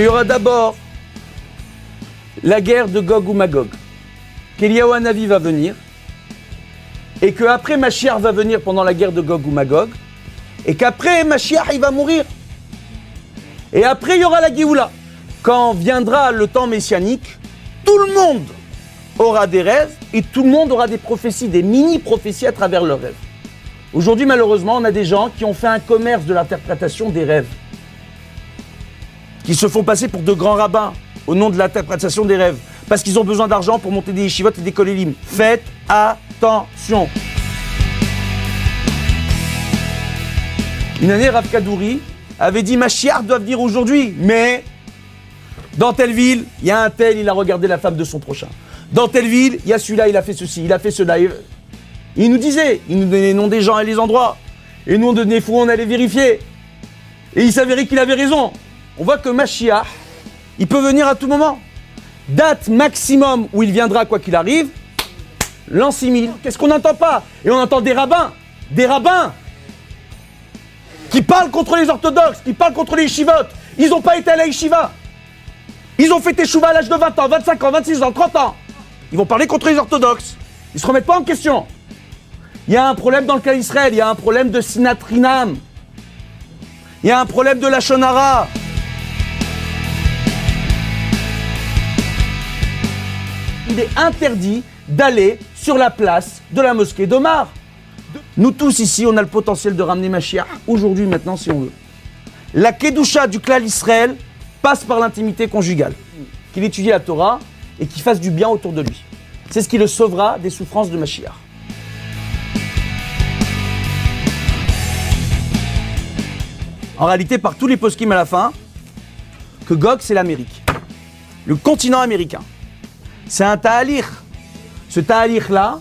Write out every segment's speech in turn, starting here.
qu'il y aura d'abord la guerre de Gog ou Magog, qu'Eliyahu Hanavi va venir, et qu'après Mashiach va venir pendant la guerre de Gog ou Magog, et qu'après Mashiach il va mourir. Et après il y aura la Géoula. Quand viendra le temps messianique, tout le monde aura des rêves et tout le monde aura des prophéties, des mini-prophéties à travers leurs rêves. Aujourd'hui, malheureusement, on a des gens qui ont fait un commerce de l'interprétation des rêves, qui se font passer pour de grands rabbins au nom de l'interprétation des rêves, parce qu'ils ont besoin d'argent pour monter des yeshivot et des kolélim. Faites attention. Une année, Rav Kadouri avait dit Machiar doit venir aujourd'hui, mais dans telle ville, il y a un tel, il a regardé la femme de son prochain. Dans telle ville, il y a celui-là, il a fait ceci, il a fait cela. Il nous disait, il nous donnait les noms des gens et les endroits. Et nous, on donnait fou, on allait vérifier. Et il s'avérait qu'il avait raison. On voit que Mashiach, il peut venir à tout moment. Date maximum où il viendra, quoi qu'il arrive, l'an 6000. Qu'est-ce qu'on n'entend pas? Et on entend des rabbins, des rabbins qui parlent contre les orthodoxes, qui parlent contre les yeshivotes. Ils n'ont pas été à la yeshiva. Ils ont fait teshuva à l'âge de 20 ans, 25 ans, 26 ans, 30 ans. Ils vont parler contre les orthodoxes. Ils se remettent pas en question. Il y a un problème dans le cas d'Israël, il y a un problème de sinatrinam. Il y a un problème de la shonara. Il est interdit d'aller sur la place de la mosquée d'Omar. Nous tous ici, on a le potentiel de ramener Mashiach aujourd'hui, maintenant, si on veut. La Kedusha du clan Israël passe par l'intimité conjugale. Qu'il étudie la Torah et qu'il fasse du bien autour de lui. C'est ce qui le sauvera des souffrances de Mashiach. En réalité, par tous les poskim à la fin, que Gog, c'est l'Amérique. Le continent américain. C'est un ta'alir. Ce ta'alir-là,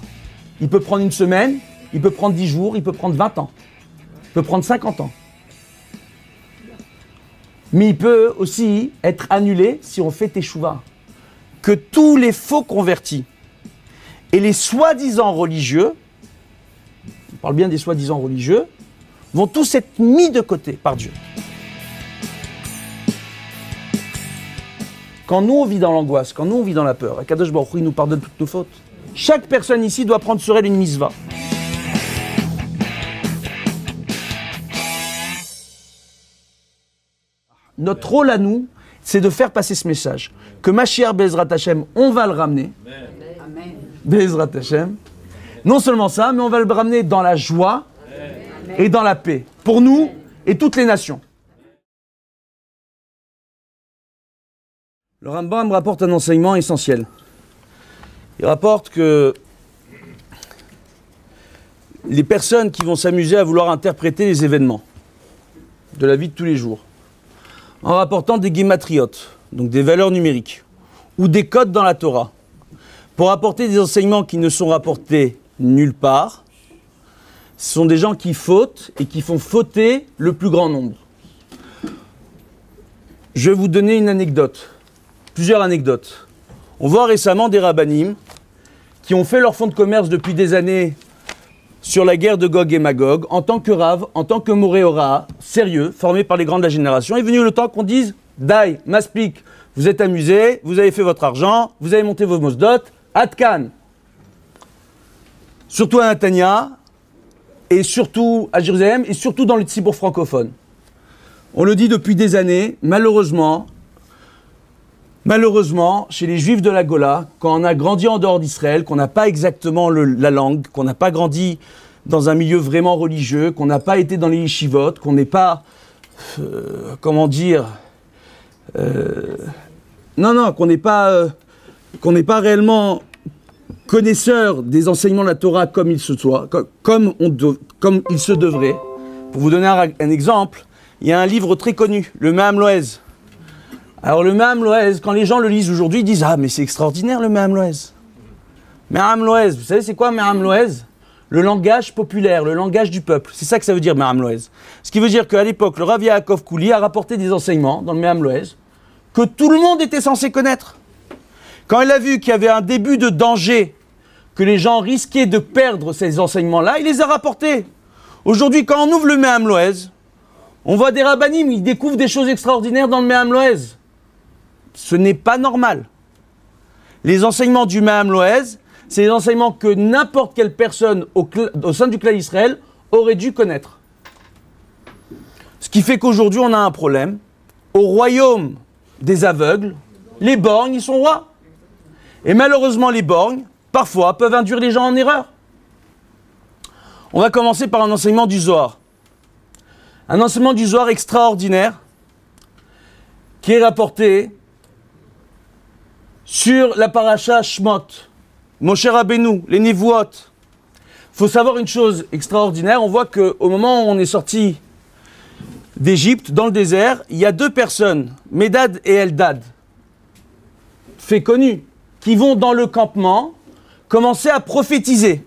il peut prendre une semaine, il peut prendre 10 jours, il peut prendre 20 ans, il peut prendre 50 ans. Mais il peut aussi être annulé si on fait teshuva. Que tous les faux convertis et les soi-disant religieux, on parle bien des soi-disant religieux, vont tous être mis de côté par Dieu. Quand nous on vit dans l'angoisse, quand nous on vit dans la peur, Akadosh Baruch Hu, il nous pardonne toutes nos fautes. Chaque personne ici doit prendre sur elle une misva. Notre rôle à nous, c'est de faire passer ce message. Que Mashiach Bezrat Hashem, on va le ramener. Bezrat Hashem. Non seulement ça, mais on va le ramener dans la joie et dans la paix. Pour nous et toutes les nations. Le Rambam rapporte un enseignement essentiel. Il rapporte que les personnes qui vont s'amuser à vouloir interpréter les événements de la vie de tous les jours, en rapportant des guématriotes, donc des valeurs numériques, ou des codes dans la Torah, pour apporter des enseignements qui ne sont rapportés nulle part, ce sont des gens qui fautent et qui font fauter le plus grand nombre. Je vais vous donner une anecdote, plusieurs anecdotes. On voit récemment des rabbinim qui ont fait leur fonds de commerce depuis des années sur la guerre de Gog et Magog, en tant que Rav, en tant que Moréora, sérieux, formé par les grands de la génération, est venu le temps qu'on dise Dai, Maspik, vous êtes amusés, vous avez fait votre argent, vous avez monté vos mosdot, Atkan. Surtout à Natania, et surtout à Jérusalem, et surtout dans le Tzibour francophone. On le dit depuis des années, malheureusement, Malheureusement, chez les juifs de la Gola, quand on a grandi en dehors d'Israël, qu'on n'a pas exactement la langue, qu'on n'a pas grandi dans un milieu vraiment religieux, qu'on n'a pas été dans les yeshivot, qu'on n'est pas, euh, comment dire, euh, non, non, qu'on n'est pas, euh, qu'on n'est pas réellement connaisseur des enseignements de la Torah comme il se soit, comme, il se devrait. Pour vous donner un, exemple, il y a un livre très connu, le Meham Loez. Alors le Meham Loez, quand les gens le lisent aujourd'hui, ils disent Ah, mais c'est extraordinaire le. Meham Loez, vous savez c'est quoi Meham Loez Le langage populaire, le langage du peuple. C'est ça que ça veut dire Meham Loez. Ce qui veut dire qu'à l'époque, le Rav Yaakov Kouli a rapporté des enseignements dans le Meham Loez que tout le monde était censé connaître. Quand il a vu qu'il y avait un début de danger, que les gens risquaient de perdre ces enseignements-là, il les a rapportés. Aujourd'hui, quand on ouvre le Meham Loez, on voit des rabbinim, ils découvrent des choses extraordinaires dans le Meham Loez. Ce n'est pas normal. Les enseignements du Maham Loez, c'est les enseignements que n'importe quelle personne au, sein du clan d'Israël aurait dû connaître. Ce qui fait qu'aujourd'hui, on a un problème. Au royaume des aveugles, les borgnes, ils sont rois. Et malheureusement, les borgnes, parfois, peuvent induire les gens en erreur. On va commencer par un enseignement du Zohar. Un enseignement du Zohar extraordinaire qui est rapporté sur la paracha Shmot, Moshe Rabbeinu, les Nivuot. Faut savoir une chose extraordinaire, on voit qu'au moment où on est sorti d'Égypte, dans le désert, il y a deux personnes, Medad et Eldad, fait connu, qui vont dans le campement commencer à prophétiser.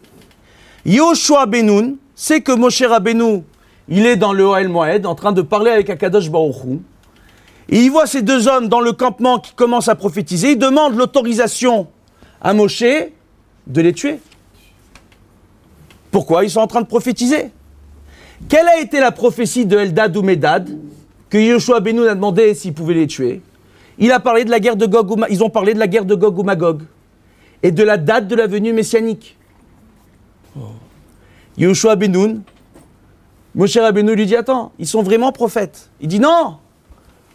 Yoshua Benoun, c'est que Moshe Rabbeinu, il est dans le Oel Moed, en train de parler avec Akadosh Baruch et il voit ces deux hommes dans le campement qui commencent à prophétiser. Il demande l'autorisation à Moshe de les tuer. Pourquoi Ils sont en train de prophétiser? Quelle a été la prophétie de Eldad ou Medad que Yoshua Benoun a demandé s'il pouvait les tuer? Il a parlé de la guerre de Gog ou Ils ont parlé de la guerre de Gog ou Magog et de la date de la venue messianique. Oh. Yoshua Benoun, Moshe Rabbeinu lui dit Attends, ils sont vraiment prophètes. Il dit Non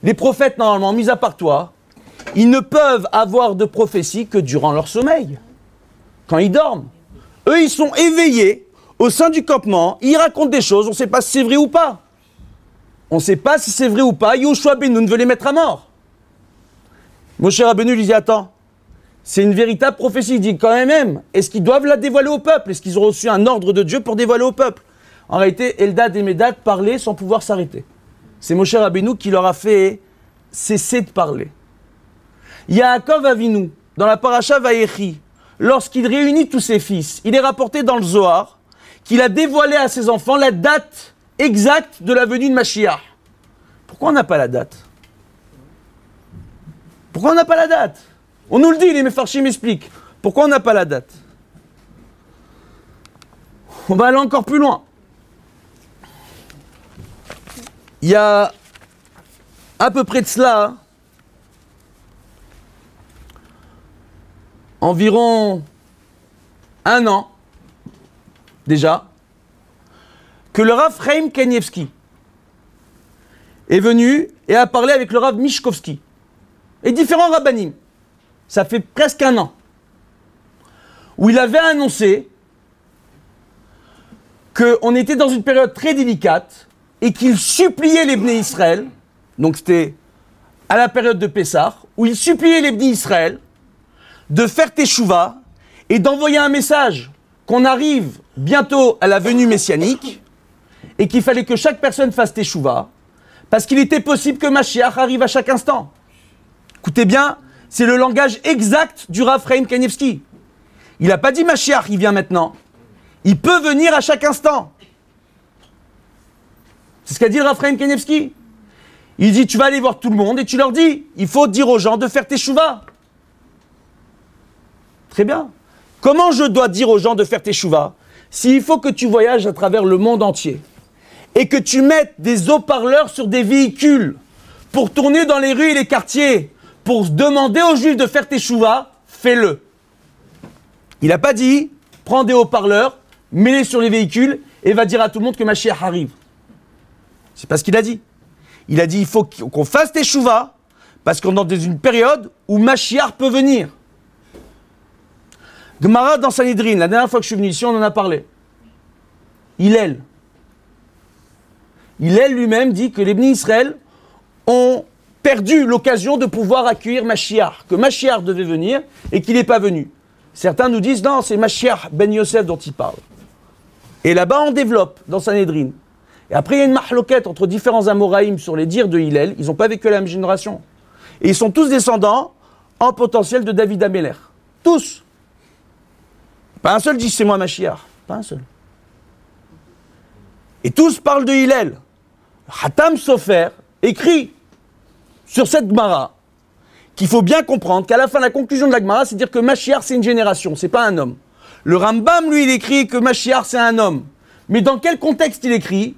Les prophètes, normalement, mis à part toi, ils ne peuvent avoir de prophétie que durant leur sommeil, quand ils dorment. Eux, ils sont éveillés au sein du campement, ils racontent des choses, on ne sait pas si c'est vrai ou pas. On ne sait pas si c'est vrai ou pas. Yoshua Benoun veut les mettre à mort. Moshe Rabbeinu lui dit Attends, c'est une véritable prophétie. Il dit quand même, est-ce qu'ils doivent la dévoiler au peuple? Est-ce qu'ils ont reçu un ordre de Dieu pour dévoiler au peuple? En réalité, Eldad et Medad parlaient sans pouvoir s'arrêter. C'est Moshe Rabbeinu qui leur a fait cesser de parler. Yaakov Avinu, dans la paracha Vayechi, lorsqu'il réunit tous ses fils, il est rapporté dans le Zohar qu'il a dévoilé à ses enfants la date exacte de la venue de Mashiach. Pourquoi on n'a pas la date? Pourquoi on n'a pas la date? On nous le dit, les Mefarchim m'expliquent. Pourquoi on n'a pas la date? On va aller encore plus loin. Il y a à peu près de cela environ un an déjà que le Rav Chaim Kanievski est venu et a parlé avec le Rav Mishkovski et différents rabbinim. Ça fait presque un an, où il avait annoncé qu'on était dans une période très délicate et qu'il suppliait les Bnei Israël, donc c'était à la période de Pessah, où il suppliait les Bnei Israël de faire teshuva et d'envoyer un message qu'on arrive bientôt à la venue messianique et qu'il fallait que chaque personne fasse teshuva parce qu'il était possible que Mashiach arrive à chaque instant. Écoutez bien, c'est le langage exact du Rav Chaim Kanievski. Il n'a pas dit Mashiach, il vient maintenant. Il peut venir à chaque instant. C'est ce qu'a dit Chaim Kanievski. Il dit Tu vas aller voir tout le monde et tu leur dis Il faut dire aux gens de faire tes chouvas. Très bien. Comment je dois dire aux gens de faire tes chouvas S'il faut que tu voyages à travers le monde entier et que tu mettes des haut-parleurs sur des véhicules pour tourner dans les rues et les quartiers pour demander aux juifs de faire tes chouvas, fais-le. Il n'a pas dit, prends des haut-parleurs, mets-les sur les véhicules et va dire à tout le monde que Mashiach arrive. C'est pas ce qu'il a dit. Il a dit, il faut qu'on fasse tes chouvas parce qu'on est dans une période où Mashiach peut venir. Gemara dans Sanhedrin, la dernière fois que je suis venu ici, on en a parlé. Hillel. Hillel lui-même dit que les bénis Israël ont perdu l'occasion de pouvoir accueillir Mashiach, que Mashiach devait venir et qu'il n'est pas venu. Certains nous disent non, c'est Mashiach ben Yosef dont il parle. Et là-bas, on développe dans Sanhedrin. Et après, il y a une mahloquette entre différents Amoraïm sur les dires de Hillel. Ils n'ont pas vécu la même génération. Et ils sont tous descendants en potentiel de David Ameller. Tous. Pas un seul dit c'est moi Mashiach. Pas un seul. Et tous parlent de Hillel. Hatam Sofer écrit sur cette Gemara qu'il faut bien comprendre qu'à la fin, la conclusion de la Gemara, c'est dire que Machiar, c'est une génération, c'est pas un homme. Le Rambam, lui, il écrit que Machiar, c'est un homme. Mais dans quel contexte il écrit?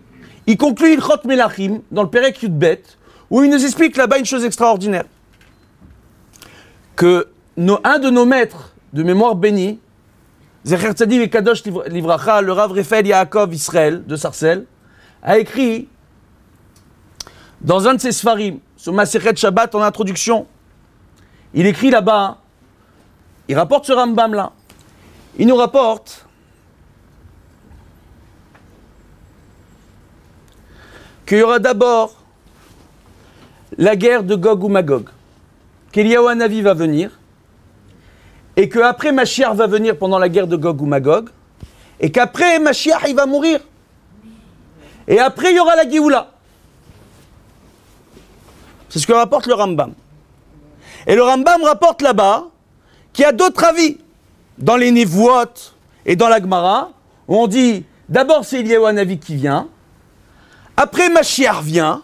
Il conclut Ilchot Melachim, dans le Perek Yudbet, où il nous explique là-bas une chose extraordinaire. que un de nos maîtres de mémoire bénie, Zecher Tzadik et Kadosh Livracha, le Rav Raphaël Yaakov Israël de Sarcelles, a écrit dans un de ses sfarim, sur Maseret Shabbat en introduction, il écrit là-bas, il rapporte ce Rambam là, il nous rapporte qu'il y aura d'abord la guerre de Gog ou Magog, qu'Eliyahu va venir, et qu'après Mashiach va venir pendant la guerre de Gog ou Magog, et qu'après Mashiach il va mourir. Et après il y aura la Géoula. C'est ce que rapporte le Rambam. Et le Rambam rapporte là-bas qu'il y a d'autres avis dans les Nevuot et dans la Gemara, où on dit d'abord c'est Eliyahu Navi qui vient, après, Mashiach vient.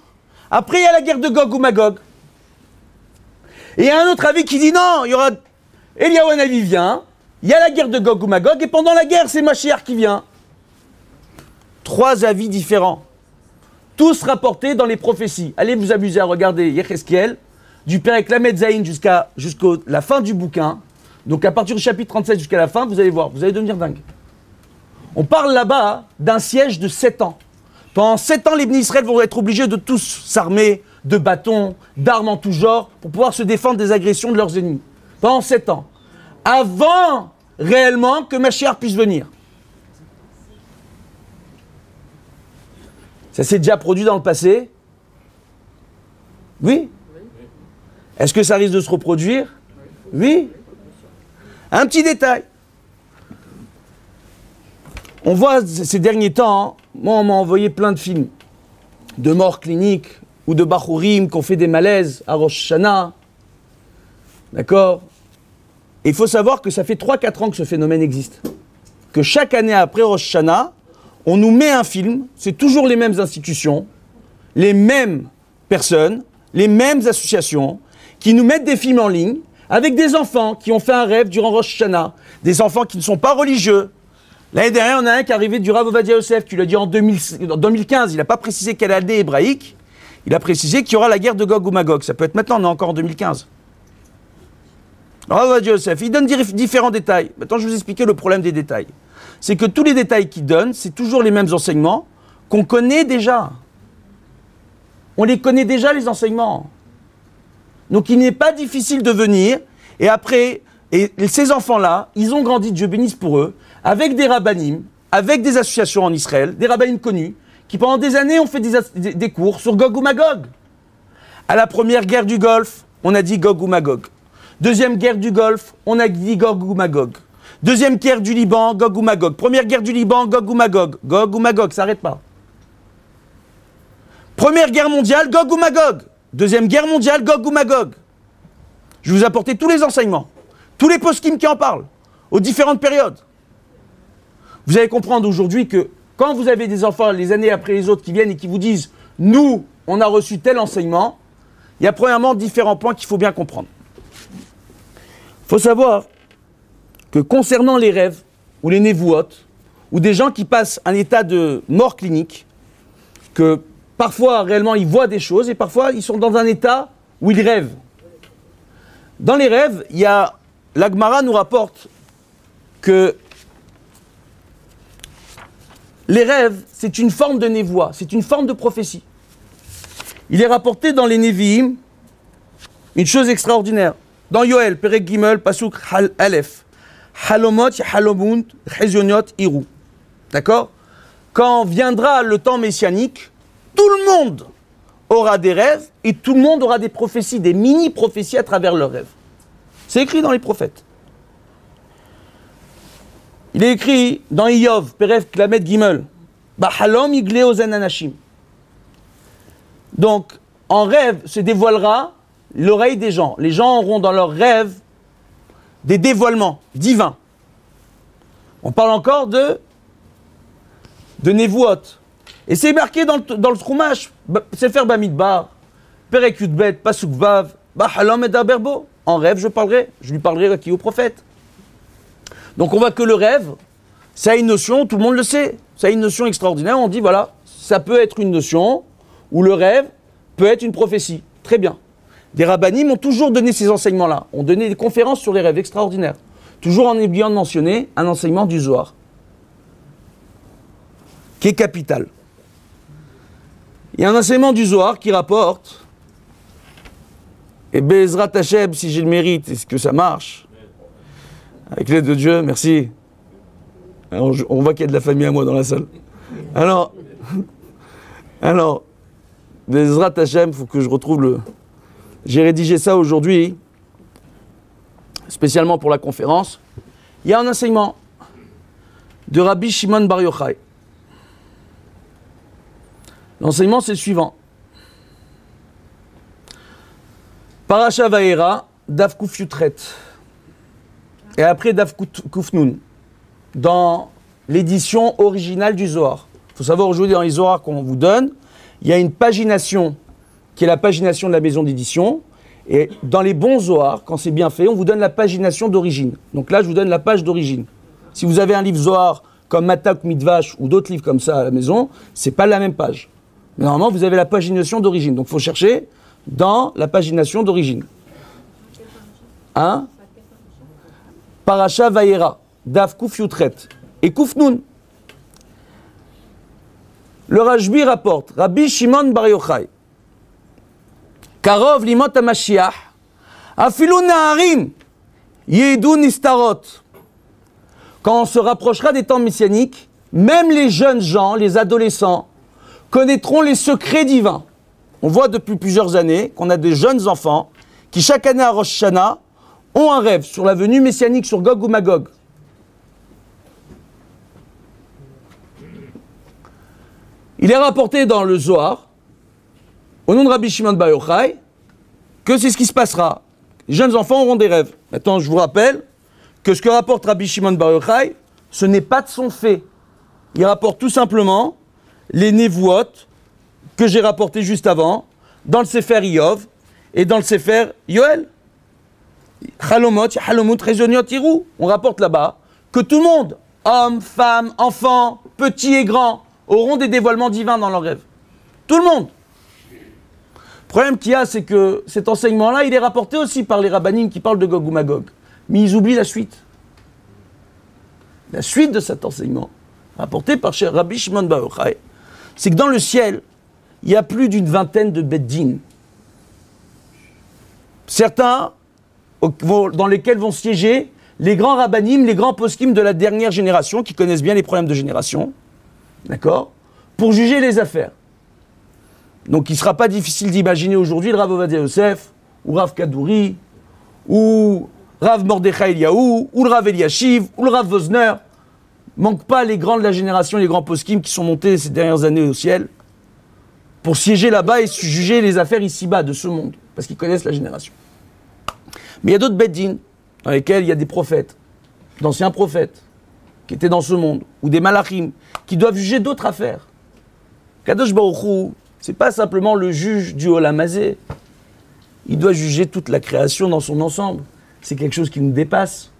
Après, il y a la guerre de Gog ou Magog. Et il y a un autre avis qui dit non, il y aura. Eliyahu vient. Il y a la guerre de Gog ou Magog. Et pendant la guerre, c'est Mashiach qui vient. Trois avis différents. Tous rapportés dans les prophéties. Allez vous amuser à regarder Yecheskiel, du Père Zayin jusqu'à la fin du bouquin. Donc à partir du chapitre 37 jusqu'à la fin, vous allez voir, vous allez devenir dingue. On parle là-bas d'un siège de 7 ans. Pendant sept ans, les Israël vont être obligés de tous s'armer de bâtons, d'armes en tout genre, pour pouvoir se défendre des agressions de leurs ennemis. Pendant sept ans. Avant réellement que Mashiach puisse venir. Ça s'est déjà produit dans le passé? Oui? Est-ce que ça risque de se reproduire? Oui? Un petit détail. On voit ces derniers temps, moi on m'a envoyé plein de films de morts cliniques ou de Bachurim qui ont fait des malaises à Rosh. D'accord? Il faut savoir que ça fait 3-4 ans que ce phénomène existe. Que chaque année après Rosh Hashanah, on nous met un film, c'est toujours les mêmes institutions, les mêmes personnes, les mêmes associations, qui nous mettent des films en ligne avec des enfants qui ont fait un rêve durant Rosh Hashanah, des enfants qui ne sont pas religieux, L'année dernière, on a un qui est arrivé du Rav Ovadia Yosef, qui l'a dit en, 2015, il n'a pas précisé quelle année hébraïque, il a précisé qu'il y aura la guerre de Gog ou Magog. Ça peut être maintenant, on est encore en 2015. Rav Ovadia Yosef, il donne différents détails. Maintenant, je vais vous expliquer le problème des détails. C'est que tous les détails qu'il donne, c'est toujours les mêmes enseignements qu'on connaît déjà. On les connaît déjà, les enseignements. Donc il n'est pas difficile de venir, et après, ces enfants-là, ils ont grandi, Dieu bénisse pour eux, avec des rabbinim, avec des associations en Israël, des rabbinim connus, qui pendant des années ont fait des, cours sur Gog ou Magog. À la première guerre du Golfe, on a dit Gog ou Magog. Deuxième guerre du Golfe, on a dit Gog ou Magog. Deuxième guerre du Liban, Gog ou Magog. Première guerre du Liban, Gog ou Magog. Gog ou Magog, ça n'arrête pas. Première guerre mondiale, Gog ou Magog. Deuxième guerre mondiale, Gog ou Magog. Je vais vous apporter tous les enseignements, tous les post qui en parlent, aux différentes périodes. Vous allez comprendre aujourd'hui que quand vous avez des enfants les années après les autres qui viennent et qui vous disent Nous, on a reçu tel enseignement, il y a premièrement différents points qu'il faut bien comprendre. Il faut savoir que concernant les rêves ou les névouotes, ou des gens qui passent un état de mort clinique, que parfois réellement ils voient des choses et parfois ils sont dans un état où ils rêvent. Dans les rêves, il y a l'Agmara nous rapporte que les rêves, c'est une forme de névoie, c'est une forme de prophétie. Il est rapporté dans les Nevi'im une chose extraordinaire. Dans Yoel, Perek Gimel, Pasuk Aleph, Halomot, Halomund, Chezioniot, Iru. D'accord? Quand viendra le temps messianique, tout le monde aura des rêves et tout le monde aura des prophéties, des mini-prophéties à travers leurs rêves. C'est écrit dans les prophètes. Il est écrit dans Iyov, Peref Klamet Gimel, Bahalom Igleozen Anashim. Donc, en rêve se dévoilera l'oreille des gens. Les gens auront dans leurs rêves des dévoilements divins. On parle encore de, de Nevuot. Et c'est marqué dans le, dans le Trumash, Sefer Bamidbar, Perek Yudbet, Pasuk Vav, Bahalom Edaberbo. En rêve, je parlerai, je lui parlerai qui au prophète. Donc on voit que le rêve, ça a une notion, tout le monde le sait, ça a une notion extraordinaire. On dit voilà, ça peut être une notion où le rêve peut être une prophétie. Très bien. des rabbinim ont toujours donné ces enseignements-là, ont donné des conférences sur les rêves extraordinaires, toujours en oubliant de mentionner un enseignement du Zohar, qui est capital. Il y a un enseignement du Zohar qui rapporte, et Bezrat Hashem, si j'ai le mérite, est-ce que ça marche Avec l'aide de Dieu, merci. on voit qu'il y a de la famille à moi dans la salle. Alors, alors, Bezrat Hashem, il faut que je retrouve le. J'ai rédigé ça aujourd'hui, spécialement pour la conférence. Il y a un enseignement de Rabbi Shimon Bar Yochai. L'enseignement, c'est le suivant. Parasha Vaera, Dav Yutret. Et après Dav Kufnun. Dans l'édition originale du Zohar. Il faut savoir aujourd'hui dans les Zohar qu'on vous donne, il y a une pagination qui est la pagination de la maison d'édition. Et dans les bons Zohar, quand c'est bien fait, on vous donne la pagination d'origine. Donc là, je vous donne la page d'origine. Si vous avez un livre Zohar comme Matak Midvash ou d'autres livres comme ça à la maison, c'est pas la même page. Mais normalement, vous avez la pagination d'origine. Donc il faut chercher dans la pagination d'origine. Hein? Paracha Vaera, Daf Yutret et Kufnun. Le Rajbi rapporte, Rabbi Shimon Bar Yochai, Karov limot HaMashiach, afilu na'arim, yedu nistarot. Quand on se rapprochera des temps messianiques, même les jeunes gens, les adolescents, connaîtront les secrets divins. On voit depuis plusieurs années qu'on a des jeunes enfants qui, chaque année à Rosh Hashanah, ont un rêve sur la venue messianique sur Gog ou Magog. Il est rapporté dans le Zohar, au nom de Rabbi Shimon Bar Yochai, que c'est ce qui se passera. Les jeunes enfants auront des rêves. Maintenant, je vous rappelle que ce que rapporte Rabbi Shimon Bar Yochai, ce n'est pas de son fait. Il rapporte tout simplement les névouotes que j'ai rapportées juste avant, dans le Sefer Yov et dans le Sefer Yoel. Halomot, Irou. On rapporte là-bas que tout le monde, hommes, femmes, enfants, petits et grands, auront des dévoilements divins dans leurs rêves. Tout le monde. Le problème qu'il y a, c'est que cet enseignement-là, il est rapporté aussi par les rabbinim qui parlent de Gog ou Magog. Mais ils oublient la suite. La suite de cet enseignement, rapporté par Rabbi Shimon Bar c'est que dans le ciel, il y a plus d'une vingtaine de beddines. Certains dans lesquels vont siéger les grands rabbinim, les grands poskim de la dernière génération, qui connaissent bien les problèmes de génération, d'accord Pour juger les affaires. Donc il ne sera pas difficile d'imaginer aujourd'hui le Rav Ovadia Yosef, ou Rav Kadouri, ou Rav Mordechai Eliaou, ou le Rav Eliashiv, ou le Rav Vosner. Manque pas les grands de la génération, les grands poskim qui sont montés ces dernières années au ciel pour siéger là-bas et juger les affaires ici-bas de ce monde, parce qu'ils connaissent la génération. Mais il y a d'autres beddines dans lesquels il y a des prophètes, d'anciens prophètes, qui étaient dans ce monde, ou des malachim, qui doivent juger d'autres affaires. Kadosh Baruch c'est pas simplement le juge du Olamazé. Il doit juger toute la création dans son ensemble. C'est quelque chose qui nous dépasse.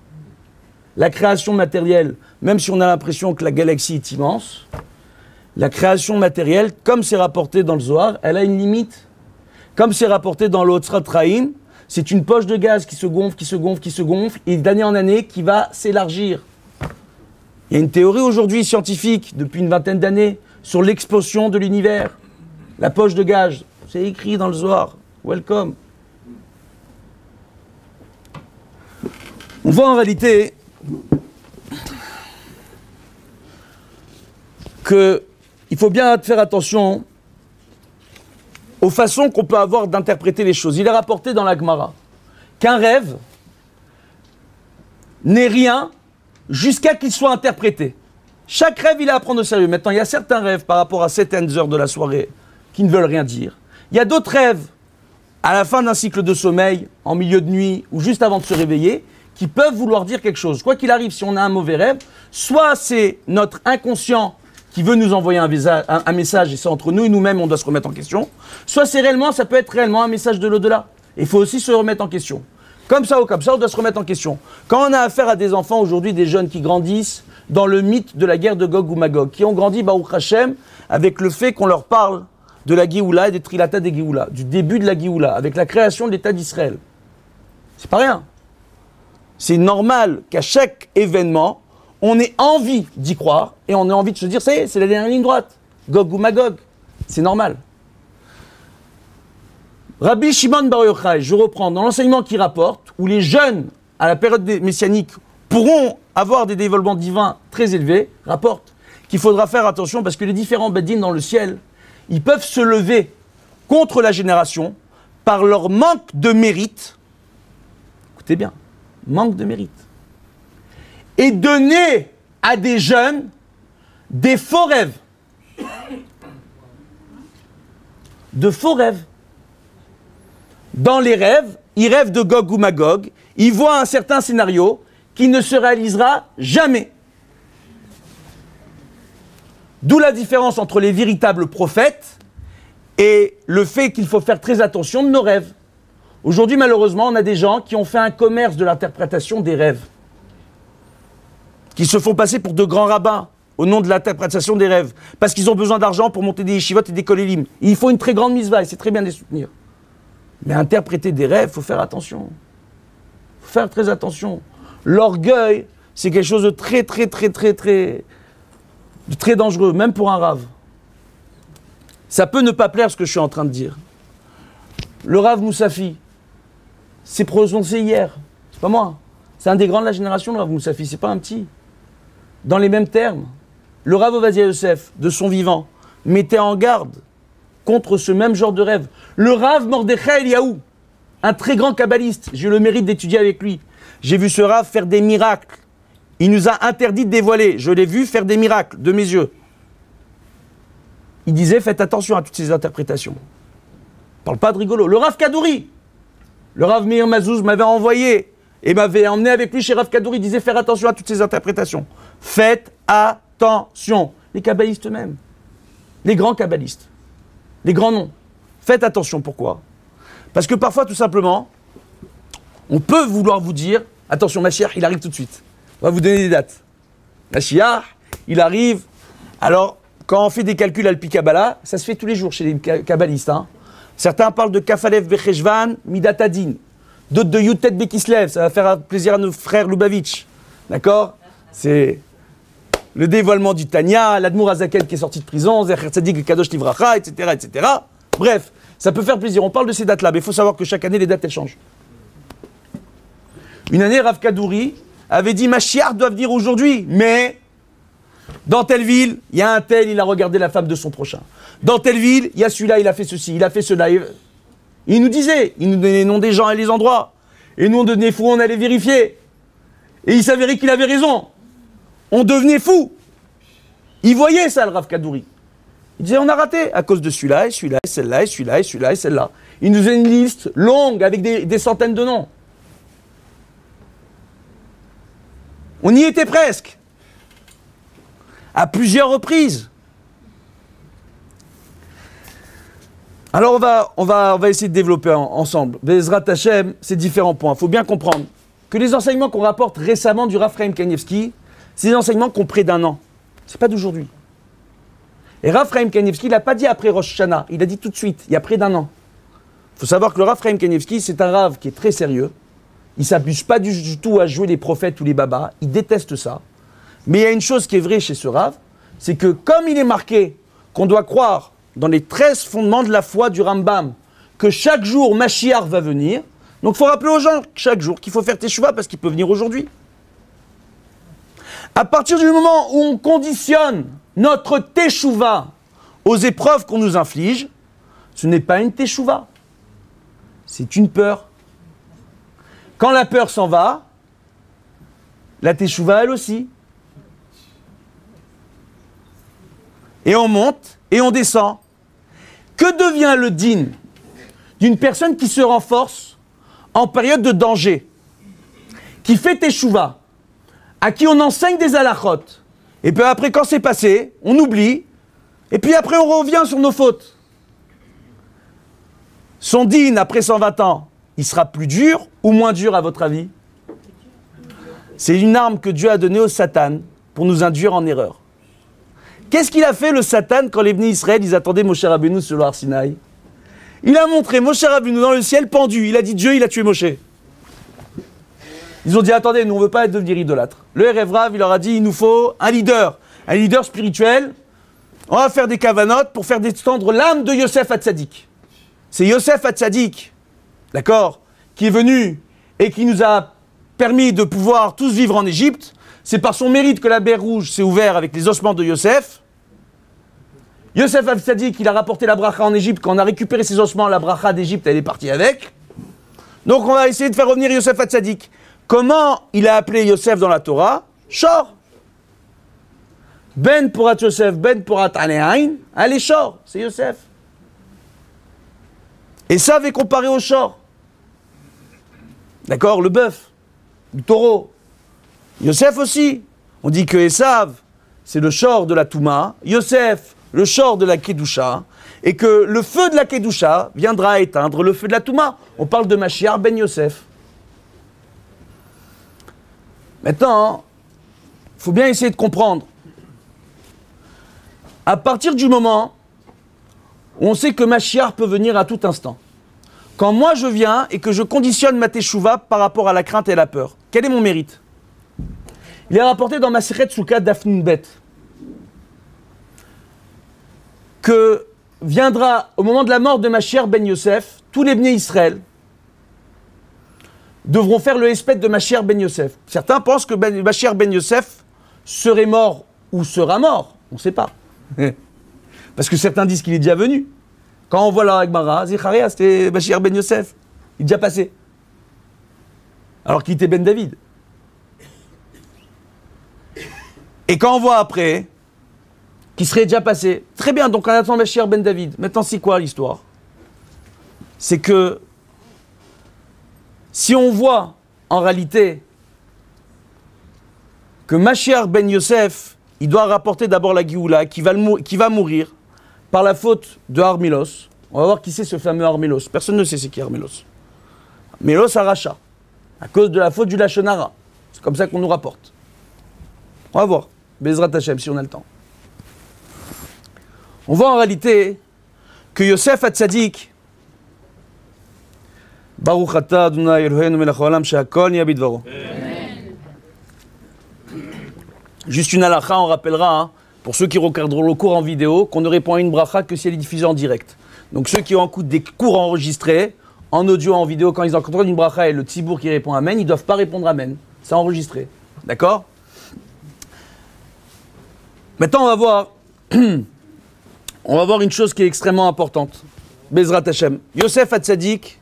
La création matérielle, même si on a l'impression que la galaxie est immense, la création matérielle, comme c'est rapporté dans le Zohar, elle a une limite. Comme c'est rapporté dans l'Otzrat Traim, c'est une poche de gaz qui se gonfle, qui se gonfle, qui se gonfle, et d'année en année qui va s'élargir. Il y a une théorie aujourd'hui scientifique, depuis une vingtaine d'années, sur l'explosion de l'univers. La poche de gaz, c'est écrit dans le Zohar. Welcome. On voit en réalité qu'il faut bien faire attention aux façons qu'on peut avoir d'interpréter les choses. Il est rapporté dans la Gemara qu'un rêve n'est rien jusqu'à qu'il soit interprété. Chaque rêve, il est à prendre au sérieux. Maintenant, il y a certains rêves par rapport à certaines heures de la soirée qui ne veulent rien dire. Il y a d'autres rêves à la fin d'un cycle de sommeil, en milieu de nuit ou juste avant de se réveiller, qui peuvent vouloir dire quelque chose. Quoi qu'il arrive, si on a un mauvais rêve, soit c'est notre inconscient qui veut nous envoyer un, message, et c'est entre nous et nous-mêmes, on doit se remettre en question. Soit c'est réellement, ça peut être réellement un message de l'au-delà. Il faut aussi se remettre en question. Comme ça ou comme ça, on doit se remettre en question. Quand on a affaire à des enfants aujourd'hui, des jeunes qui grandissent dans le mythe de la guerre de Gog ou Magog, qui ont grandi, Baruch Hashem, avec le fait qu'on leur parle de la Géoula et des Trilata des Géoula, du début de la Géoula, avec la création de l'État d'Israël. C'est pas rien. C'est normal qu'à chaque événement, on ait envie d'y croire et on ait envie de se dire, ça y est, c'est la dernière ligne droite. Gog ou Magog. C'est normal. Rabbi Shimon Bar Yochai, je reprends, dans l'enseignement qui rapporte, où les jeunes, à la période messianique, pourront avoir des développements divins très élevés, rapporte qu'il faudra faire attention parce que les différents badines dans le ciel, ils peuvent se lever contre la génération par leur manque de mérite. Écoutez bien, manque de mérite. Et donner à des jeunes des faux rêves. De faux rêves. Dans les rêves, ils rêvent de Gog ou Magog, ils voient un certain scénario qui ne se réalisera jamais. D'où la différence entre les véritables prophètes et le fait qu'il faut faire très attention de nos rêves. Aujourd'hui, malheureusement, on a des gens qui ont fait un commerce de l'interprétation des rêves, qui se font passer pour de grands rabbins au nom de l'interprétation des rêves, parce qu'ils ont besoin d'argent pour monter des yeshivotes et des kolélim. Il faut une très grande mise et c'est très bien de les soutenir. Mais interpréter des rêves, il faut faire attention. Il faut faire très attention. L'orgueil, c'est quelque chose de très, très, très, très, très, très dangereux, même pour un rave. Ça peut ne pas plaire ce que je suis en train de dire. Le rave Moussafi, c'est prononcé hier. C'est pas moi. C'est un des grands de la génération, le rave Moussafi. C'est pas un petit. Dans les mêmes termes, le rave Ovadia Yosef, de son vivant, mettait en garde contre ce même genre de rêve. Le Rav Mordechai Eliaou, un très grand kabbaliste, j'ai eu le mérite d'étudier avec lui. J'ai vu ce Rav faire des miracles. Il nous a interdit de dévoiler. Je l'ai vu faire des miracles de mes yeux. Il disait faites attention à toutes ces interprétations. Parle pas de rigolo. Le Rav Kadouri, le Rav Meir Mazouz m'avait envoyé et m'avait emmené avec lui chez Rav Kadouri. Il disait faire attention à toutes ces interprétations. Faites attention. Les kabbalistes eux-mêmes, les grands kabbalistes les grands noms. Faites attention, pourquoi? Parce que parfois, tout simplement, on peut vouloir vous dire, attention, Machiach, il arrive tout de suite. On va vous donner des dates. Machiach, il arrive. Alors, quand on fait des calculs al Kabbalah, ça se fait tous les jours chez les kabbalistes. Hein. Certains parlent de Kafalev Becheshvan, Midatadin. D'autres de Yutet Bekislev, ça va faire plaisir à nos frères Lubavitch. D'accord C'est le dévoilement du Tanya, l'Admour Azakel qui est sorti de prison, Zecher Tzadik, Kadosh Livracha, etc.. Bref, ça peut faire plaisir. On parle de ces dates-là, mais il faut savoir que chaque année, les dates, elles changent. Une année, Rav Kadouri avait dit Machiar doit venir aujourd'hui, mais dans telle ville, il y a un tel, il a regardé la femme de son prochain. Dans telle ville, il y a celui-là, il a fait ceci, il a fait cela. Nous disait, il nous donnait les noms des gens et les endroits. Et nous, on devenait fous, on allait vérifier. Et il s'avérait qu'il avait raison on devenait fou. Il voyait ça, le Rav Kadouri. Il disait, on a raté à cause de celui-là, et celui-là, et celle-là, et celui-là, et celui-là, et celle-là. Il nous faisait une liste longue avec des, centaines de noms. On y était presque. À plusieurs reprises. Alors on va, on va, on va essayer de développer ensemble. Bezrat Hashem, ces différents points. Il faut bien comprendre que les enseignements qu'on rapporte récemment du Raphaël Kanievski, c'est des enseignements qui ont près d'un an. C'est pas d'aujourd'hui. Et Raphaël Kanievski, il n'a pas dit après Rosh Hashanah, il a dit tout de suite, il y a près d'un an. Il faut savoir que le Raphaël Kanievski, c'est un Rav qui est très sérieux. Il s'abuse pas du, tout à jouer les prophètes ou les babas. Il déteste ça. Mais il y a une chose qui est vraie chez ce Rav, c'est que comme il est marqué qu'on doit croire dans les 13 fondements de la foi du Rambam, que chaque jour Mashiach va venir, donc il faut rappeler aux gens chaque jour qu'il faut faire Teshuvah parce qu'il peut venir aujourd'hui. À partir du moment où on conditionne notre teshuva aux épreuves qu'on nous inflige, ce n'est pas une teshuva. C'est une peur. Quand la peur s'en va, la teshuva elle aussi. Et on monte et on descend. Que devient le din d'une personne qui se renforce en période de danger, qui fait teshuva à qui on enseigne des halachot. Et puis après, quand c'est passé, on oublie. Et puis après, on revient sur nos fautes. Son din, après 120 ans, il sera plus dur ou moins dur à votre avis? C'est une arme que Dieu a donnée au Satan pour nous induire en erreur. Qu'est-ce qu'il a fait le Satan quand les venus Israël, ils attendaient Moshe Rabbeinu sur le Sinaï Il a montré Moshe Rabbeinu dans le ciel pendu. Il a dit Dieu, il a tué Moshe. Ils ont dit attendez, nous on veut pas devenir idolâtres. Le RF Rav, il leur a dit il nous faut un leader, un leader spirituel. On va faire des cavanotes pour faire descendre l'âme de Yosef Hatzadik. C'est Yosef Hatzadik, d'accord, qui est venu et qui nous a permis de pouvoir tous vivre en Égypte. C'est par son mérite que la mer Rouge s'est ouverte avec les ossements de Yosef. Yosef Hatzadik, il a rapporté la bracha en Égypte. Quand on a récupéré ses ossements, la bracha d'Égypte, elle est partie avec. Donc on va essayer de faire revenir Yosef Hatzadik. Comment il a appelé Yosef dans la Torah? Shor. Ben Porat Yosef, Ben Porat Alehain, allez Shor, c'est Yosef. Et ça avait comparé au Shor. D'accord? Le bœuf, le taureau. Yosef aussi. On dit que Esav, c'est le Shor de la Touma. Yosef, le Shor de la Kedusha. Et que le feu de la Kedusha viendra éteindre le feu de la Touma. On parle de Mashiach Ben Yosef. Maintenant, il faut bien essayer de comprendre. À partir du moment où on sait que Machiar peut venir à tout instant, quand moi je viens et que je conditionne ma teshuva par rapport à la crainte et la peur, quel est mon mérite? Il est rapporté dans ma Maseret Souka Bet que viendra au moment de la mort de Machiar ben Yosef, tous les bénis Israël, devront faire le espèce de Machir Ben Yosef. Certains pensent que ben, Ben Yosef serait mort ou sera mort. On ne sait pas. Parce que certains disent qu'il est déjà venu. Quand on voit la Agmara, Zicharia, c'était Machir Ben Yosef. Il est déjà passé. Alors qu'il était Ben David. Et quand on voit après, qu'il serait déjà passé, très bien, donc on attend Machir Ben David. Maintenant, c'est quoi l'histoire? C'est que si on voit en réalité que Mashiach ben Yosef, il doit rapporter d'abord la Géoula, qui va, qui va mourir par la faute de Armilos. On va voir qui c'est ce fameux Armilos. Personne ne sait c'est qui Armilos. Armilos Aracha, à cause de la faute du Lachonara. C'est comme ça qu'on nous rapporte. On va voir. Bezrat Hashem, si on a le temps. On voit en réalité que Yosef Hatzadik, Baruch atah Adonai Eloheinu melech haolam. Juste une halakha, on rappellera, hein, pour ceux qui regarderont le cours en vidéo, qu'on ne répond à une bracha que si elle est diffusée en direct. Donc ceux qui ont des cours enregistrés, en audio, en vidéo, quand ils entendent une bracha et le tibour qui répond Amen, ils ne doivent pas répondre Amen. C'est enregistré. D'accord? Maintenant, on va voir. on va voir une chose qui est extrêmement importante. Bezrat Hashem. Yosef Hatzadik,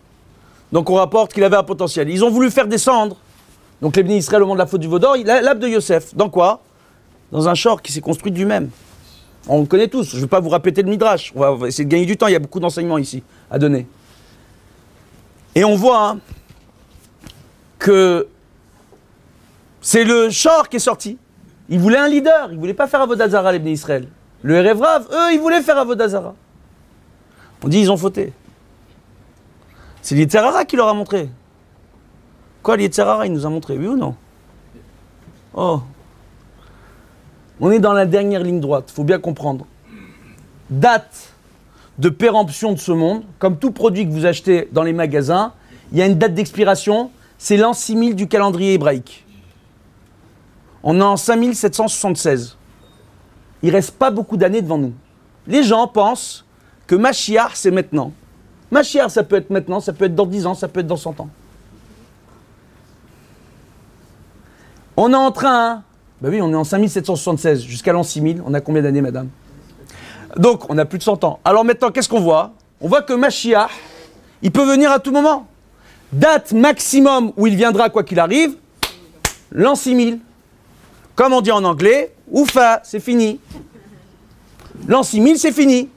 donc on rapporte qu'il avait un potentiel. Ils ont voulu faire descendre, donc les bénis Israël au moment de la faute du Vaudor, l'âme de Yosef. Dans quoi? Dans un char qui s'est construit du même. On le connaît tous, je ne vais pas vous répéter le midrash. On va essayer de gagner du temps, il y a beaucoup d'enseignements ici à donner. Et on voit hein, que c'est le char qui est sorti. Il voulait un leader, il ne voulait pas faire Avodazara les Israël. Le Rav, eux, ils voulaient faire Avodazara. On dit ils ont fauté. C'est l'Yetzerara qui leur a montré. Quoi, l'Yetzerara, il nous a montré, oui ou non? Oh. On est dans la dernière ligne droite, il faut bien comprendre. Date de péremption de ce monde, comme tout produit que vous achetez dans les magasins, il y a une date d'expiration, c'est l'an 6000 du calendrier hébraïque. On est en 5776. Il reste pas beaucoup d'années devant nous. Les gens pensent que Mashiach, c'est maintenant. Ma chère, ça peut être maintenant, ça peut être dans 10 ans, ça peut être dans 100 ans. On est en train, ben oui, on est en 5776 jusqu'à l'an 6000. On a combien d'années, madame? Donc, on a plus de 100 ans. Alors maintenant, qu'est-ce qu'on voit? On voit que Mashiach, il peut venir à tout moment. Date maximum où il viendra, quoi qu'il arrive, l'an 6000. Comme on dit en anglais, oufa, c'est fini. L'an 6000, c'est fini.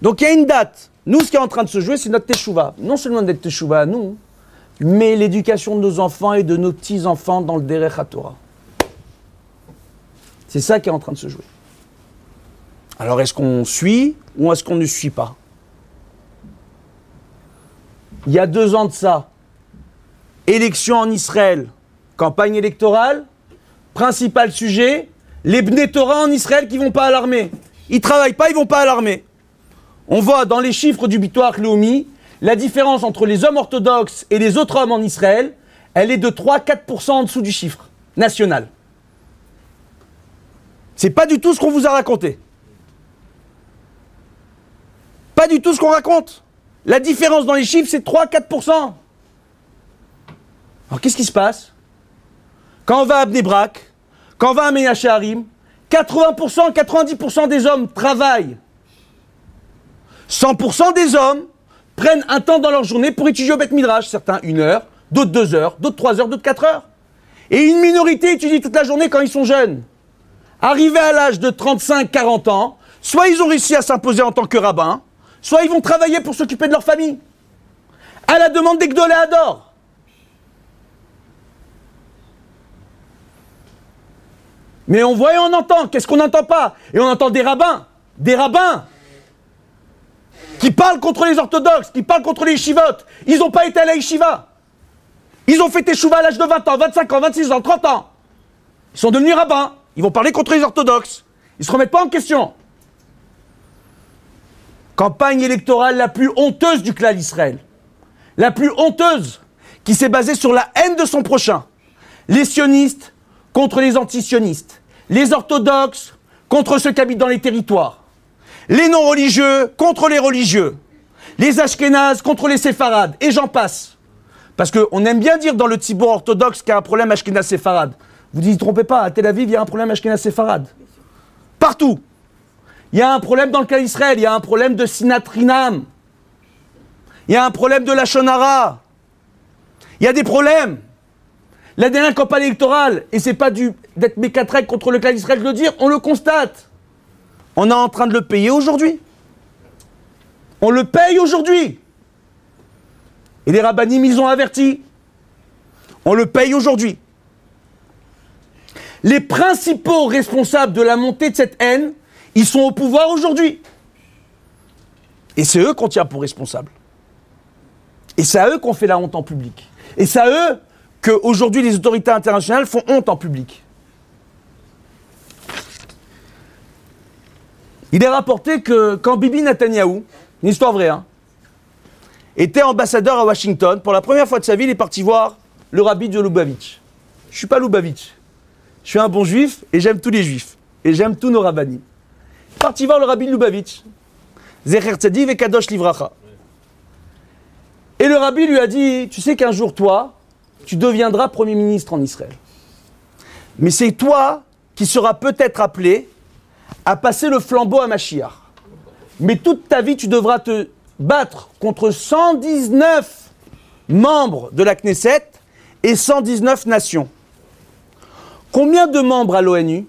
Donc il y a une date. Nous, ce qui est en train de se jouer, c'est notre teshuva. Non seulement notre teshuva à nous, mais l'éducation de nos enfants et de nos petits-enfants dans le Derech HaTorah. C'est ça qui est en train de se jouer. Alors est-ce qu'on suit ou est-ce qu'on ne suit pas? Il y a deux ans de ça, élection en Israël, campagne électorale, principal sujet, les Bnei en Israël qui vont pas à l'armée. Ils travaillent pas, ils vont pas à l'armée. On voit dans les chiffres du Bitoire Léomi, la différence entre les hommes orthodoxes et les autres hommes en Israël, elle est de 3-4% en dessous du chiffre national. C'est pas du tout ce qu'on vous a raconté. Pas du tout ce qu'on raconte. La différence dans les chiffres, c'est 3-4%. Alors qu'est-ce qui se passe? Quand on va à Bnebrak, quand on va à Harim, 80%, 90% des hommes travaillent. 100% des hommes prennent un temps dans leur journée pour étudier au Beth Midrash. Certains une heure, d'autres deux heures, d'autres trois heures, d'autres quatre heures. Et une minorité étudie toute la journée quand ils sont jeunes. Arrivés à l'âge de 35-40 ans, soit ils ont réussi à s'imposer en tant que rabbin, soit ils vont travailler pour s'occuper de leur famille. À la demande des Gdoléadors. Mais on voit et on entend. Qu'est-ce qu'on n'entend pas? Et on entend des rabbins. Des rabbins qui parlent contre les orthodoxes, qui parlent contre les yeshivotes. Ils n'ont pas été à la yeshiva. Ils ont fait teshuva à l'âge de 20 ans, 25 ans, 26 ans, 30 ans. Ils sont devenus rabbins. Ils vont parler contre les orthodoxes. Ils ne se remettent pas en question. Campagne électorale la plus honteuse du clan d'Israël. La plus honteuse, qui s'est basée sur la haine de son prochain. Les sionistes contre les antisionistes. Les orthodoxes contre ceux qui habitent dans les territoires. Les non-religieux contre les religieux. Les ashkénazes contre les séfarades. Et j'en passe. Parce qu'on aime bien dire dans le Tibour orthodoxe qu'il y a un problème ashkénaz-séfarade. Vous dites, trompez pas, à Tel Aviv, il y a un problème ashkénaz-séfarade. Partout. Il y a un problème dans le cas d'Israël, il y a un problème de sinatrinam. Il y a un problème de la shonara. Il y a des problèmes. La dernière campagne électorale, et c'est pas d'être mécatrec contre le cas d'Israël de le dire, on le constate. On est en train de le payer aujourd'hui. On le paye aujourd'hui. Et les rabbinim, ils ont averti. On le paye aujourd'hui. Les principaux responsables de la montée de cette haine, ils sont au pouvoir aujourd'hui. Et c'est eux qu'on tient pour responsables. Et c'est à eux qu'on fait la honte en public. Et c'est à eux qu'aujourd'hui les autorités internationales font honte en public. Il est rapporté que quand Bibi Netanyahu, une histoire vraie, hein, était ambassadeur à Washington, pour la première fois de sa vie, il est parti voir le rabbi de Lubavitch. Je ne suis pas Lubavitch. Je suis un bon juif et j'aime tous les juifs. Et j'aime tous nos rabbinis. Parti voir le rabbi de Lubavitch. Zecher Tzadiv et Kadosh Livracha. Et le rabbi lui a dit Tu sais qu'un jour, toi, tu deviendras Premier ministre en Israël. Mais c'est toi qui seras peut-être appelé à passer le flambeau à Mashiach. Mais toute ta vie, tu devras te battre contre 119 membres de la Knesset et 119 nations. Combien de membres à l'ONU?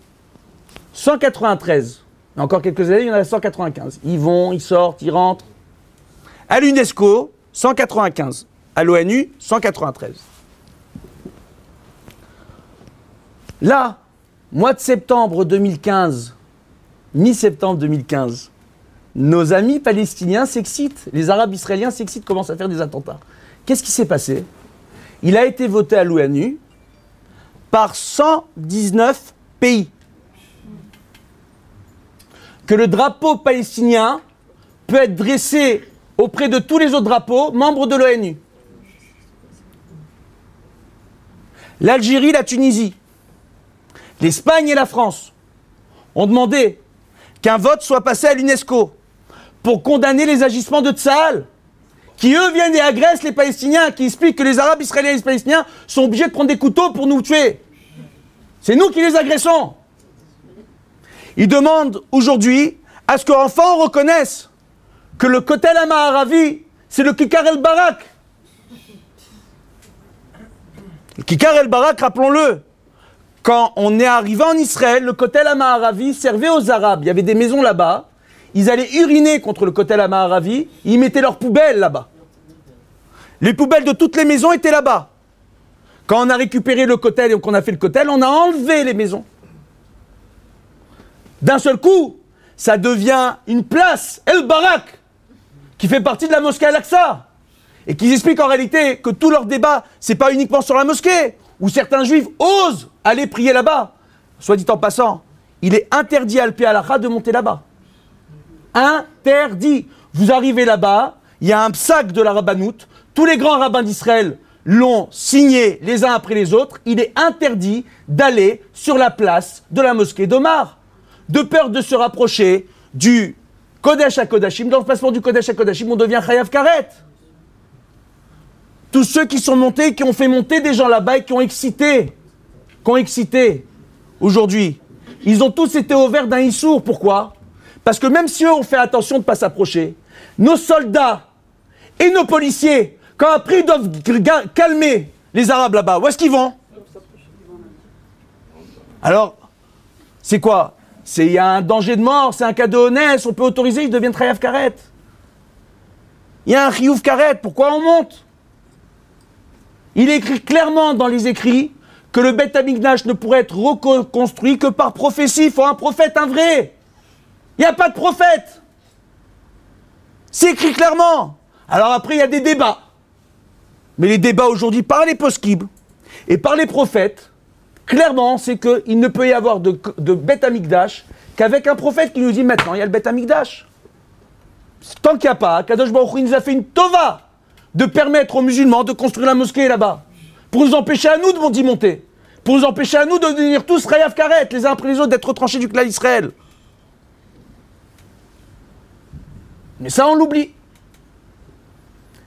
193. Il y a encore quelques années, il y en a 195. Ils vont, ils sortent, ils rentrent. À l'UNESCO, 195. À l'ONU, 193. Là, mois de septembre 2015, mi-septembre 2015, nos amis palestiniens s'excitent, les Arabes israéliens s'excitent, commencent à faire des attentats. Qu'est-ce qui s'est passé? Il a été voté à l'ONU par 119 pays. Que le drapeau palestinien peut être dressé auprès de tous les autres drapeaux membres de l'ONU. L'Algérie, la Tunisie, l'Espagne et la France ont demandé qu'un vote soit passé à l'UNESCO pour condamner les agissements de Tsahal, qui eux viennent et agressent les Palestiniens, qui expliquent que les Arabes israéliens et les Palestiniens sont obligés de prendre des couteaux pour nous tuer. C'est nous qui les agressons. Ils demandent aujourd'hui à ce qu'enfin on reconnaisse que le Kotel Amaharavi, c'est le Kikar el Barak. Le Kikar el Barak, rappelons-le, quand on est arrivé en Israël, le Kotel Amaharavi servait aux Arabes. Il y avait des maisons là-bas. Ils allaient uriner contre le Kotel Amaharavi. Ils mettaient leurs poubelles là-bas. Les poubelles de toutes les maisons étaient là-bas. Quand on a récupéré le Kotel et qu'on a fait le Kotel, on a enlevé les maisons. D'un seul coup, ça devient une place, El Barak, qui fait partie de la mosquée Al-Aqsa. Et qui explique en réalité que tout leur débat, c'est pas uniquement sur la mosquée où certains juifs osent aller prier là-bas. Soit dit en passant, il est interdit à l'Alpé de monter là-bas. Interdit. Vous arrivez là-bas, il y a un sac de la rabbanoute, tous les grands rabbins d'Israël l'ont signé les uns après les autres, il est interdit d'aller sur la place de la mosquée d'Omar, de peur de se rapprocher du Kodesh à Kodashim. Dans le placement du Kodesh à Kodashim, on devient Chayav Karet. Tous ceux qui sont montés, qui ont fait monter des gens là-bas et qui ont excité, qui ont excité aujourd'hui, ils ont tous été au vert d'un Issour. Pourquoi? Parce que même si eux ont fait attention de ne pas s'approcher, nos soldats et nos policiers, quand après ils doivent calmer les Arabes là-bas, où est-ce qu'ils vont? Alors, c'est quoi? C'est il y a un danger de mort, c'est un cadeau honnête, on peut autoriser, ils deviennent Trayav Karet. Il y a un Chiouf Karet, pourquoi on monte? Il écrit clairement dans les écrits que le Beth Amikdash ne pourrait être reconstruit que par prophétie. Il faut un prophète, un vrai. Il n'y a pas de prophète. C'est écrit clairement. Alors après, il y a des débats. Mais les débats aujourd'hui par les posquibles et par les prophètes, clairement, c'est qu'il ne peut y avoir de, de Beth qu'avec un prophète qui nous dit maintenant, il y a le Beth Amikdash. Tant qu'il n'y a pas, Kadosh Baruch nous a fait une tova de permettre aux musulmans de construire la mosquée là-bas pour nous empêcher à nous de monter, pour nous empêcher à nous de devenir tous Rayav Karet, les uns après les autres, d'être retranchés du clan d'Israël. Mais ça, on l'oublie.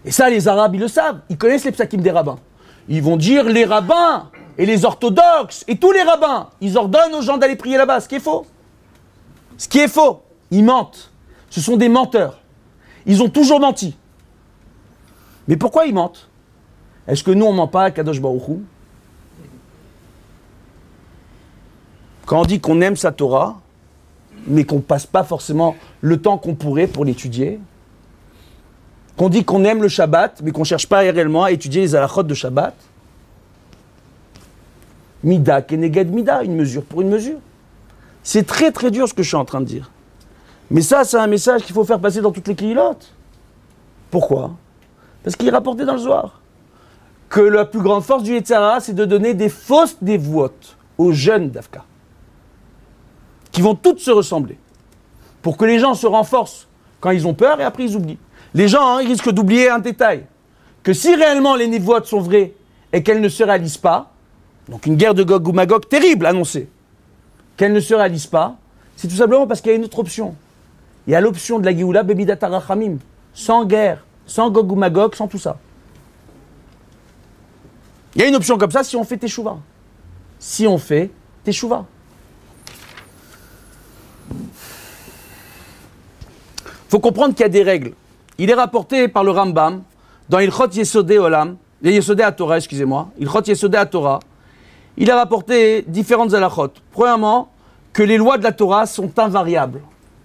Et ça, les Arabes, ils le savent. Ils connaissent les psakim des rabbins. Ils vont dire les rabbins et les orthodoxes et tous les rabbins, ils ordonnent aux gens d'aller prier là-bas, ce qui est faux. Ce qui est faux. Ils mentent. Ce sont des menteurs. Ils ont toujours menti. Mais pourquoi ils mentent? Est-ce que nous, on ment pas à Kadosh Baruchou Quand on dit qu'on aime sa Torah, mais qu'on ne passe pas forcément le temps qu'on pourrait pour l'étudier, qu'on dit qu'on aime le Shabbat, mais qu'on ne cherche pas réellement à étudier les halachot de Shabbat, Mida, Keneged Mida, une mesure pour une mesure. C'est très très dur ce que je suis en train de dire. Mais ça, c'est un message qu'il faut faire passer dans toutes les kilotes. Pourquoi? Parce qu'il est rapporté dans le Zohar que la plus grande force du Yetzara, c'est de donner des fausses dévotes aux jeunes d'Afka, qui vont toutes se ressembler, pour que les gens se renforcent quand ils ont peur et après ils oublient. Les gens hein, risquent d'oublier un détail, que si réellement les névotes sont vraies et qu'elles ne se réalisent pas, donc une guerre de Gog ou Magog terrible annoncée, qu'elles ne se réalisent pas, c'est tout simplement parce qu'il y a une autre option. Il y a l'option de la Géoula Bebidatarachamim, sans guerre, sans Gog ou Magog, sans tout ça. Il y a une option comme ça si on fait Teshuvah. Si on fait Teshuvah. Faut comprendre qu'il y a des règles. Il est rapporté par le Rambam dans Ilchot Yesodé Olam, Yesodé à Torah, excusez-moi, Ilchot Yesodé à Torah. Il a rapporté différentes halachot. Premièrement, que les lois de la Torah sont invariables,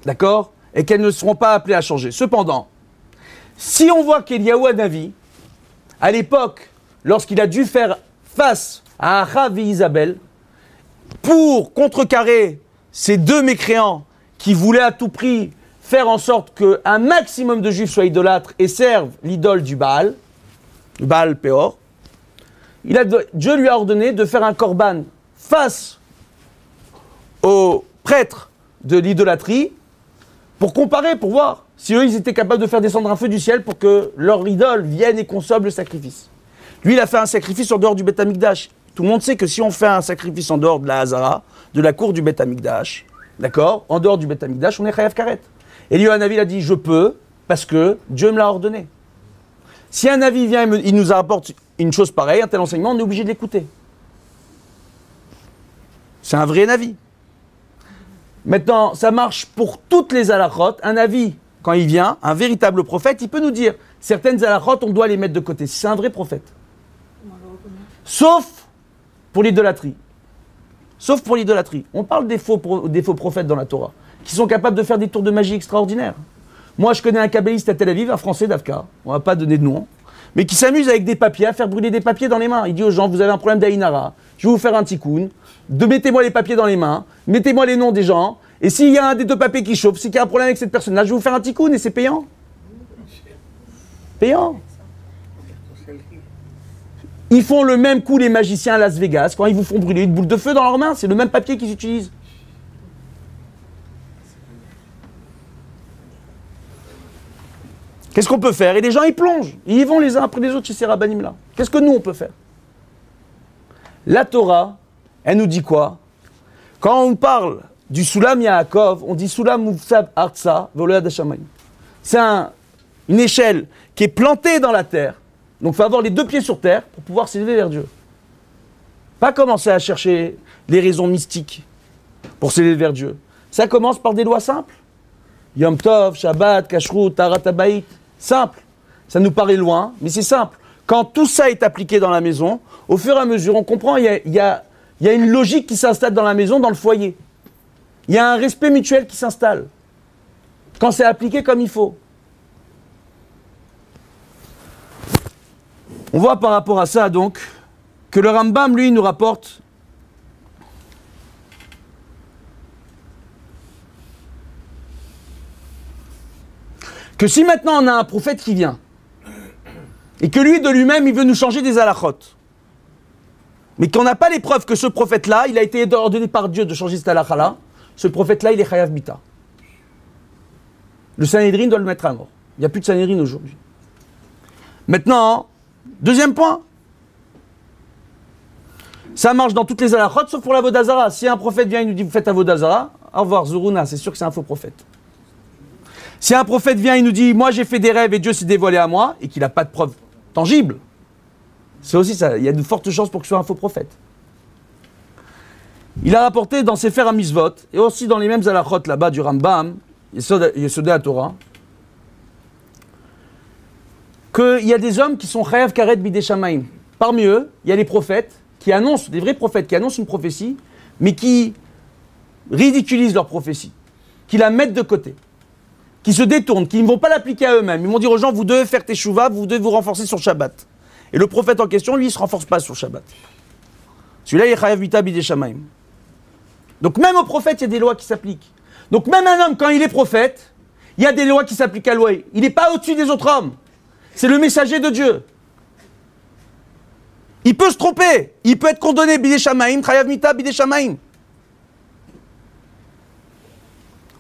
d'accord? Et qu'elles ne seront pas appelées à changer. Cependant, si on voit qu'Eliyahu Hanavi, à l'époque lorsqu'il a dû faire face à Achav et Isabelle pour contrecarrer ces deux mécréants qui voulaient à tout prix faire en sorte qu'un maximum de juifs soient idolâtres et servent l'idole du Baal, le Baal Péor, Dieu lui a ordonné de faire un korban face aux prêtres de l'idolâtrie pour comparer, pour voir si eux ils étaient capables de faire descendre un feu du ciel pour que leur idole vienne et consomme le sacrifice. Lui, il a fait un sacrifice en dehors du Beth Amikdash. Tout le monde sait que si on fait un sacrifice en dehors de la Hazara, de la cour du Beth Amikdash, d'accord En dehors du Beth Amikdash, on est Chayav Karet. Et un avis, a dit Je peux, parce que Dieu me l'a ordonné. Si un avis vient et il nous apporte une chose pareille, un tel enseignement, on est obligé de l'écouter. C'est un vrai avis. Maintenant, ça marche pour toutes les halachot. Un avis, quand il vient, un véritable prophète, il peut nous dire certaines halachot, on doit les mettre de côté. C'est un vrai prophète. Sauf pour l'idolâtrie. Sauf pour l'idolâtrie. On parle des faux, prophètes dans la Torah, qui sont capables de faire des tours de magie extraordinaires. Moi, je connais un kabbaliste à Tel Aviv, un français d'Afka, on va pas donner de nom, mais qui s'amuse avec des papiers, à faire brûler des papiers dans les mains. Il dit aux gens, vous avez un problème d'Aïnara, je vais vous faire un tikkun, de mettez-moi les papiers dans les mains, mettez-moi les noms des gens, et s'il y a un des deux papiers qui chauffe, c'est qu'il y a un problème avec cette personne, là je vais vous faire un ticoun et c'est payant. Payant. Ils font le même coup les magiciens à Las Vegas quand ils vous font brûler une boule de feu dans leurs mains, c'est le même papier qu'ils utilisent. Qu'est-ce qu'on peut faire? Et les gens, ils plongent. Ils y vont les uns après les autres chez ces rabbinim-là. Qu'est-ce que nous, on peut faire? La Torah, elle nous dit quoi? Quand on parle du Sulam Yaakov, on dit Sulam Mufsab Artsa C'est une échelle qui est plantée dans la terre. Donc il faut avoir les deux pieds sur terre pour pouvoir s'élever vers Dieu. Pas commencer à chercher les raisons mystiques pour s'élever vers Dieu. Ça commence par des lois simples. Yom Tov, Shabbat, Kashrut, Tarat Simple. Ça nous paraît loin, mais c'est simple. Quand tout ça est appliqué dans la maison, au fur et à mesure, on comprend, il y a une logique qui s'installe dans la maison, dans le foyer. Il y a un respect mutuel qui s'installe. Quand c'est appliqué comme il faut. On voit par rapport à ça, donc, que le Rambam, lui, nous rapporte que si maintenant on a un prophète qui vient, et que lui de lui-même, il veut nous changer des halachot, mais qu'on n'a pas les preuves que ce prophète-là, il a été ordonné par Dieu de changer cette halakha-là, ce prophète-là, il est chayav mita. Le Sanhedrin doit le mettre à mort. Il n'y a plus de Sanhedrin aujourd'hui. Maintenant, deuxième point. Ça marche dans toutes les halachot, sauf pour la Vodazara. Si un prophète vient et nous dit Vous faites à Vodazara, au revoir, Zuruna, c'est sûr que c'est un faux prophète. Si un prophète vient et nous dit Moi j'ai fait des rêves et Dieu s'est dévoilé à moi, et qu'il n'a pas de preuves tangibles, c'est aussi ça. Il y a de fortes chances pour que ce soit un faux prophète. Il a rapporté dans ses à Misvot, et aussi dans les mêmes alachot là-bas du Rambam, Yesod à Torah, qu'il y a des hommes qui sont Chayav Karet Bideshamaim. Parmi eux, il y a les prophètes qui annoncent, des vrais prophètes qui annoncent une prophétie, mais qui ridiculisent leur prophétie, qui la mettent de côté qui se détournent, qui ne vont pas l'appliquer à eux-mêmes. Ils vont dire aux gens, vous devez faire tes vous devez vous renforcer sur Shabbat. Et le prophète en question, lui, ne se renforce pas sur Shabbat. Celui-là, il est chayav des shamaim. Donc même au prophète, il y a des lois qui s'appliquent. Donc même un homme, quand il est prophète, il y a des lois qui s'appliquent à lui. Il n'est pas au-dessus des autres hommes. C'est le messager de Dieu. Il peut se tromper. Il peut être condamné, bidé shamaim, chayav mita, bidé shamaim.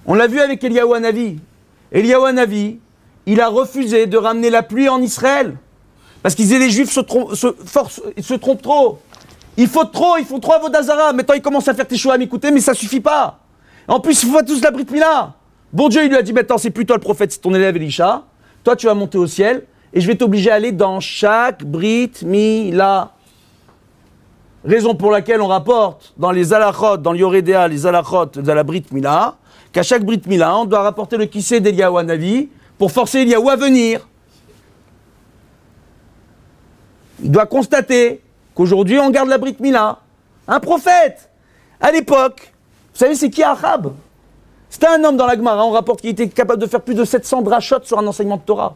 On l'a vu avec Eliyahu Hanavi. Eliyahu Hanavi, il a refusé de ramener la pluie en Israël. Parce qu'ils disaient les Juifs se trompent trop. Il faut trop, il faut trop à Vodazara. Maintenant, ils commencent à faire tes choix à m'écouter, mais ça suffit pas. En plus, il faut tous la Brit Mila. Bon Dieu, il lui a dit maintenant, c'est plus toi le prophète, c'est ton élève Elisha. Toi, tu vas monter au ciel et je vais t'obliger à aller dans chaque Brit Mila. Raison pour laquelle on rapporte dans les alachot, dans l'Yoredea, les alachot de la Brit Mila, qu'à chaque Brit Mila, on doit rapporter le kissé d'Eliyahu Navi pour forcer Eliyahu à venir. Il doit constater qu'aujourd'hui on garde la Brit Mila. Un prophète, à l'époque, vous savez c'est qui Ahab? C'était un homme dans la Gemara, on rapporte qu'il était capable de faire plus de 700 drachot sur un enseignement de Torah.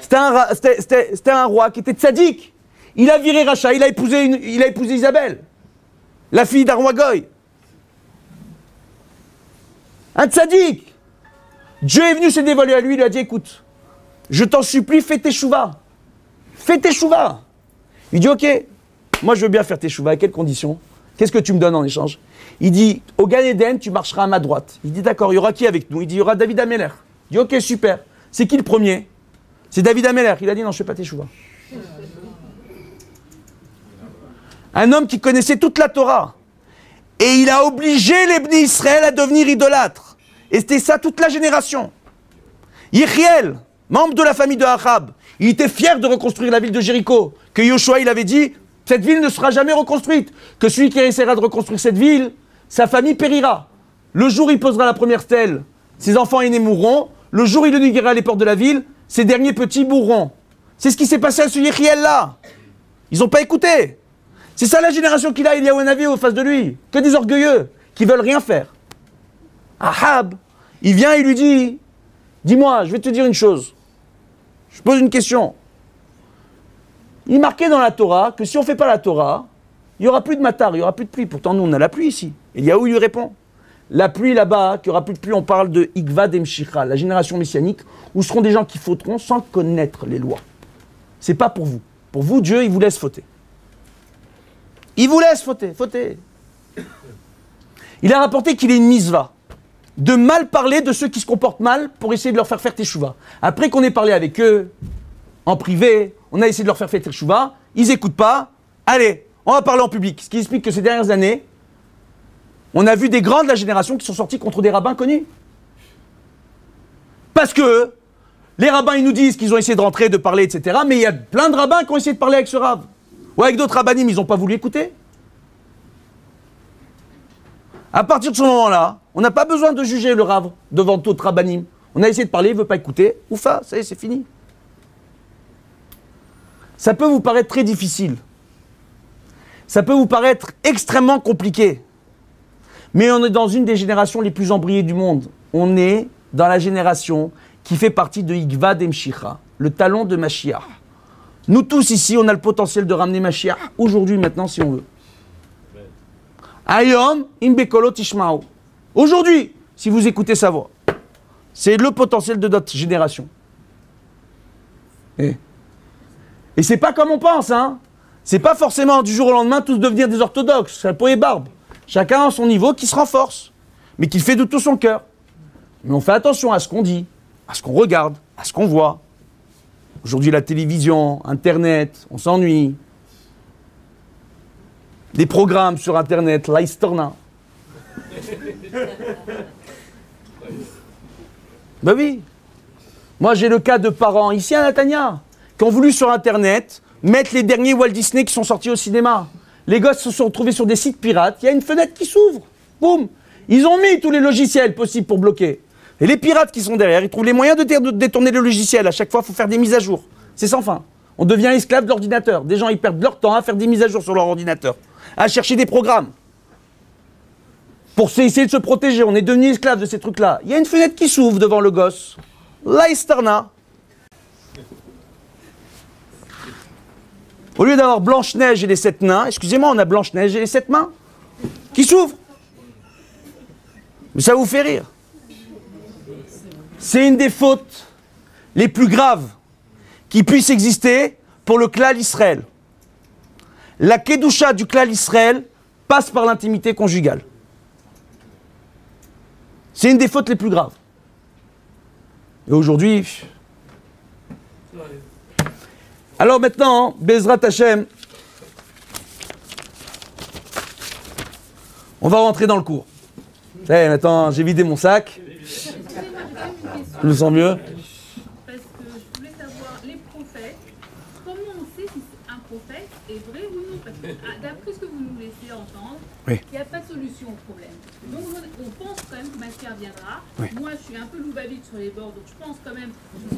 C'était un, roi qui était tzaddik. Il a viré Racha, il a épousé, il a épousé Isabelle, la fille d'un roi Goy. Un tzaddik. Dieu est venu se dévoiler à lui, il lui a dit écoute, je t'en supplie, fais tes chouvas. Fais tes chouvas. Il dit ok, moi je veux bien faire tes chouvas, à quelles conditions? Qu'est-ce que tu me donnes en échange? Il dit au Gan Eden, tu marcheras à ma droite. Il dit d'accord, il y aura qui avec nous? Il dit il y aura David Ameller. Il dit ok, super. C'est qui le premier? C'est David Ameller. Il a dit non, je fais pas tes chouvas. Un homme qui connaissait toute la Torah. Et il a obligé les Israël à devenir idolâtres. Et c'était ça toute la génération. Yechiel, membre de la famille de Ahab, il était fier de reconstruire la ville de Jéricho. Que Yoshua, il avait dit, cette ville ne sera jamais reconstruite. Que celui qui essaiera de reconstruire cette ville, sa famille périra. Le jour il posera la première stèle, ses enfants aînés mourront. Le jour où il inaugurera les portes de la ville, ses derniers petits mourront. C'est ce qui s'est passé à ce Yechiel-là. Ils n'ont pas écouté. C'est ça la génération qu'il a, il y a un avis au face de lui. Que des orgueilleux qui veulent rien faire. Ahab, il vient et lui dit Dis-moi, je vais te dire une chose. Je pose une question. Il marqué dans la Torah que si on ne fait pas la Torah, il n'y aura plus de matar, il n'y aura plus de pluie. Pourtant, nous, on a la pluie ici. Et Yahou lui répond? La pluie là-bas, qu'il n'y aura plus de pluie, on parle de Igvad Emshicha, la génération messianique, où seront des gens qui fauteront sans connaître les lois. C'est pas pour vous. Pour vous, Dieu, il vous laisse fauter. Il vous laisse fauter, fauter. Il a rapporté qu'il est une misva. de mal parler de ceux qui se comportent mal pour essayer de leur faire faire teshuva. Après qu'on ait parlé avec eux, en privé, on a essayé de leur faire faire teshuva, ils n'écoutent pas, allez, on va parler en public. Ce qui explique que ces dernières années, on a vu des grands de la génération qui sont sortis contre des rabbins connus. Parce que les rabbins, ils nous disent qu'ils ont essayé de rentrer, de parler, etc. Mais il y a plein de rabbins qui ont essayé de parler avec ce rab. Ou avec d'autres rabbinim, ils n'ont pas voulu écouter. À partir de ce moment-là, on n'a pas besoin de juger le rave devant d'autres rabbinim. On a essayé de parler, il ne veut pas écouter. Oufa, ça c'est fini. Ça peut vous paraître très difficile. Ça peut vous paraître extrêmement compliqué. Mais on est dans une des générations les plus embrayées du monde. On est dans la génération qui fait partie de Igva Demshicha, le talon de Mashiach. Nous tous ici, on a le potentiel de ramener Mashiach aujourd'hui, maintenant, si on veut. Ayom imbekolo tishmao. Aujourd'hui, si vous écoutez sa voix, c'est le potentiel de notre génération. Et, et c'est pas comme on pense, hein. C'est pas forcément du jour au lendemain tous devenir des orthodoxes, chapeau et barbe. Chacun à son niveau qui se renforce, mais qui fait de tout son cœur. Mais on fait attention à ce qu'on dit, à ce qu'on regarde, à ce qu'on voit. Aujourd'hui, la télévision, Internet, on s'ennuie. Des programmes sur Internet, l'Aistorna. ben oui. Moi, j'ai le cas de parents ici à Natania qui ont voulu sur Internet mettre les derniers Walt Disney qui sont sortis au cinéma. Les gosses se sont retrouvés sur des sites pirates. Il y a une fenêtre qui s'ouvre. Boum. Ils ont mis tous les logiciels possibles pour bloquer. Et les pirates qui sont derrière, ils trouvent les moyens de, détourner le logiciel. À chaque fois, il faut faire des mises à jour. C'est sans fin. On devient esclave de l'ordinateur. Des gens, ils perdent leur temps à faire des mises à jour sur leur ordinateur, à chercher des programmes. Pour essayer de se protéger, on est devenu esclave de ces trucs-là. Il y a une fenêtre qui s'ouvre devant le gosse. L'Aistarna. Au lieu d'avoir Blanche-Neige et les sept nains, excusez-moi, on a Blanche-Neige et les sept mains qui s'ouvrent. Mais ça vous fait rire. C'est une des fautes les plus graves qui puissent exister pour le clan Israël. La Kedusha du clan Israël passe par l'intimité conjugale. C'est une des fautes les plus graves. Et aujourd'hui. Alors maintenant, Bezrat Hashem, on va rentrer dans le cours. Eh, maintenant, j'ai vidé mon sac. Je me sens mieux. Parce que je voulais savoir, les prophètes, comment on sait si un prophète est vrai ou non? Parce que ah, d'après ce que vous nous laissez entendre, il n'y a pas de solution au problème. Donc on pense quand Moi, je suis un peu loubavite sur les bords, donc je pense quand même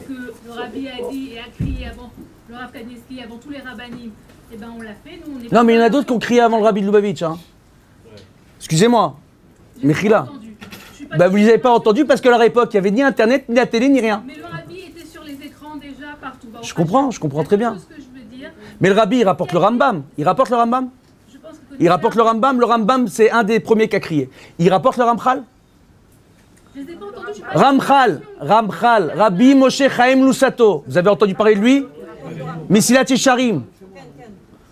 que le rabbi a dit et a crié avant, le rabbi Kaneski, avant tous les rabbinim, eh ben on l'a fait. Nous, on est non, mais il y en a d'autres qui ont crié avant le rabbi de Lubavitch. Hein. Excusez-moi. Mechila. Bah, vous ne les avez pas entendus parce qu'à leur époque, il n'y avait ni Internet, ni la télé, ni rien. Mais le rabbi était sur les écrans déjà partout. Bah, je comprends, je comprends très bien. Mais le rabbi, il rapporte le Rambam. Il rapporte le Rambam Il rapporte le Rambam. Le Rambam, c'est un des premiers qui a crié. Il rapporte le Ramchal Ramchal, Ramchal, Rabbi Moshe Chaim Lusato. Vous avez entendu parler de lui? Messilat Yesharim.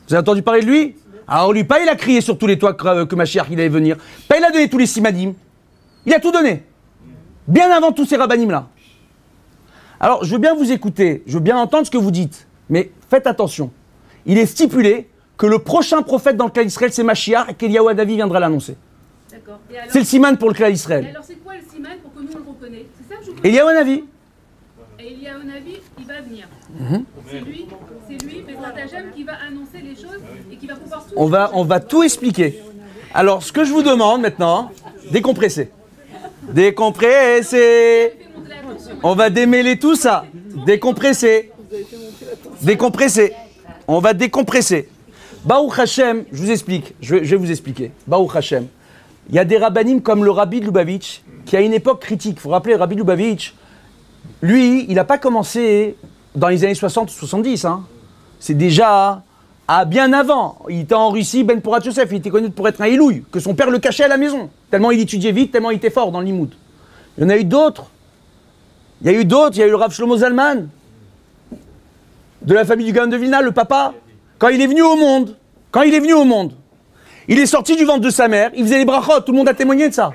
Vous avez entendu parler de lui? Alors lui, pas il a crié sur tous les toits que, que il allait venir. Pas il a donné tous les simadim. Il a tout donné. Bien avant tous ces rabbinim-là. Alors, je veux bien vous écouter, je veux bien entendre ce que vous dites, mais faites attention. Il est stipulé que le prochain prophète dans le clan d'Israël, c'est Mashiach et qu'Eliyahu David viendra l'annoncer. C'est le siman pour le clan d'Israël. alors, c'est quoi le siman pour que nous on le reconnaisse? C'est ça que je vous Eliyahu Navi. Eliyahu Navi, il va venir. Mhm. C'est lui, c'est lui, qui va annoncer les choses et qui va pouvoir tout. On va, on va tout expliquer. Alors, ce que je vous demande maintenant, décompresser. Décompresser. On va démêler tout ça. Décompresser. Décompresser. On va décompresser. Baruch Hashem, je vous explique, je vais, vous expliquer. Baruch Hashem. Il y a des rabbinim comme le rabbi de Lubavitch, qui a une époque critique. Il faut rappeler, le rabbi de Lubavitch, lui, il n'a pas commencé dans les années 60 ou 70. Hein. C'est déjà ah, bien avant, il était en Russie, Ben Porat Yosef, il était connu pour être un Ilouille, que son père le cachait à la maison, tellement il étudiait vite, tellement il était fort dans l'imoud. Il y en a eu d'autres. Il y a eu d'autres, il y a eu le Rav Shlomo Zalman, de la famille du Gaon de Vilna, le papa. Quand il est venu au monde, quand il est venu au monde, il est sorti du ventre de sa mère, il faisait les brachot, tout le monde a témoigné de ça.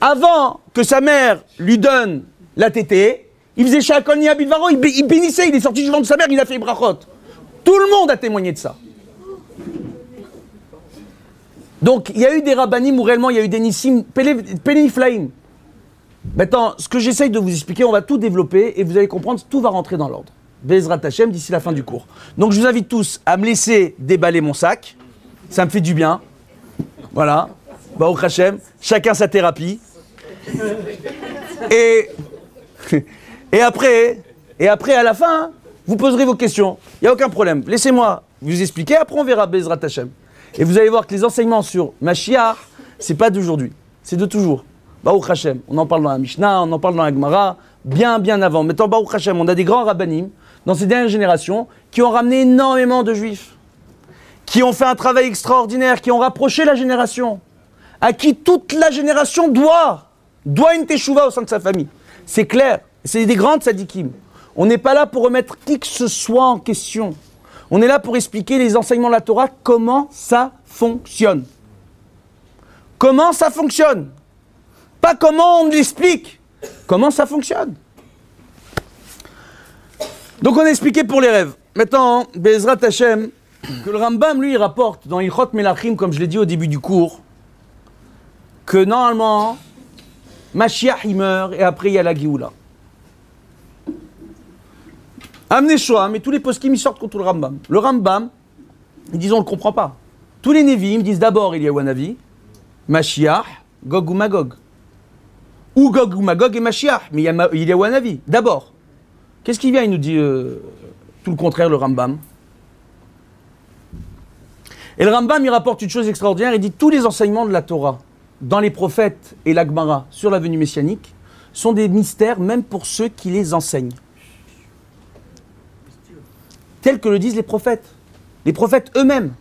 avant que sa mère lui donne la tétée, il faisait Shakoni Abidvaro, il, il bénissait, il est sorti du ventre de sa mère, il a fait brachot. Tout le monde a témoigné de ça. Donc, il y a eu des rabbinim où réellement il y a eu des nissim, péléniflaïm. Maintenant, ce que j'essaye de vous expliquer, on va tout développer et vous allez comprendre, tout va rentrer dans l'ordre. Bezrat Hashem d'ici la fin du cours. Donc, je vous invite tous à me laisser déballer mon sac. Ça me fait du bien. Voilà. Baruch Hashem. Chacun sa thérapie. Et, et après, et après, à la fin, vous poserez vos questions. Il n'y a aucun problème. Laissez-moi vous expliquer. Après, on verra Bezrat Hashem. Et vous allez voir que les enseignements sur Mashiach, c'est pas d'aujourd'hui, c'est de toujours. Baruch Hashem, on en parle dans la Mishnah, on en parle dans la Gemara, bien bien avant. Maintenant, Baruch Hashem, on a des grands rabbinim dans ces dernières générations qui ont ramené énormément de juifs, qui ont fait un travail extraordinaire, qui ont rapproché la génération, à qui toute la génération doit, doit une teshuva au sein de sa famille. C'est clair, c'est des grandes sadikim. On n'est pas là pour remettre qui que ce soit en question. On est là pour expliquer les enseignements de la Torah, comment ça fonctionne. Comment ça fonctionne? Pas comment on l'explique, comment ça fonctionne? Donc on a expliqué pour les rêves. Maintenant, Bezrat Hashem, que le Rambam, lui, rapporte dans Ilchot Melachim, comme je l'ai dit au début du cours, que normalement, Mashiach, il meurt, et après, il y a la Géoula. Amenez Shoah, mais tous les poskim ils sortent contre le Rambam. Le Rambam, ils disent on ne le comprend pas. Tous les Nevi'im disent d'abord il y a Wanavi, Mashiach, Gog ou Magog. Ou Gog ou Magog et Mashiach, mais il y a, il Wanavi, d'abord. Qu'est-ce qu'il vient Il nous dit euh, tout le contraire, le Rambam? Et le Rambam, il rapporte une chose extraordinaire, il dit tous les enseignements de la Torah, dans les prophètes et l'Agmara, sur la venue messianique, sont des mystères même pour ceux qui les enseignent tels que le disent les prophètes. Les prophètes eux-mêmes.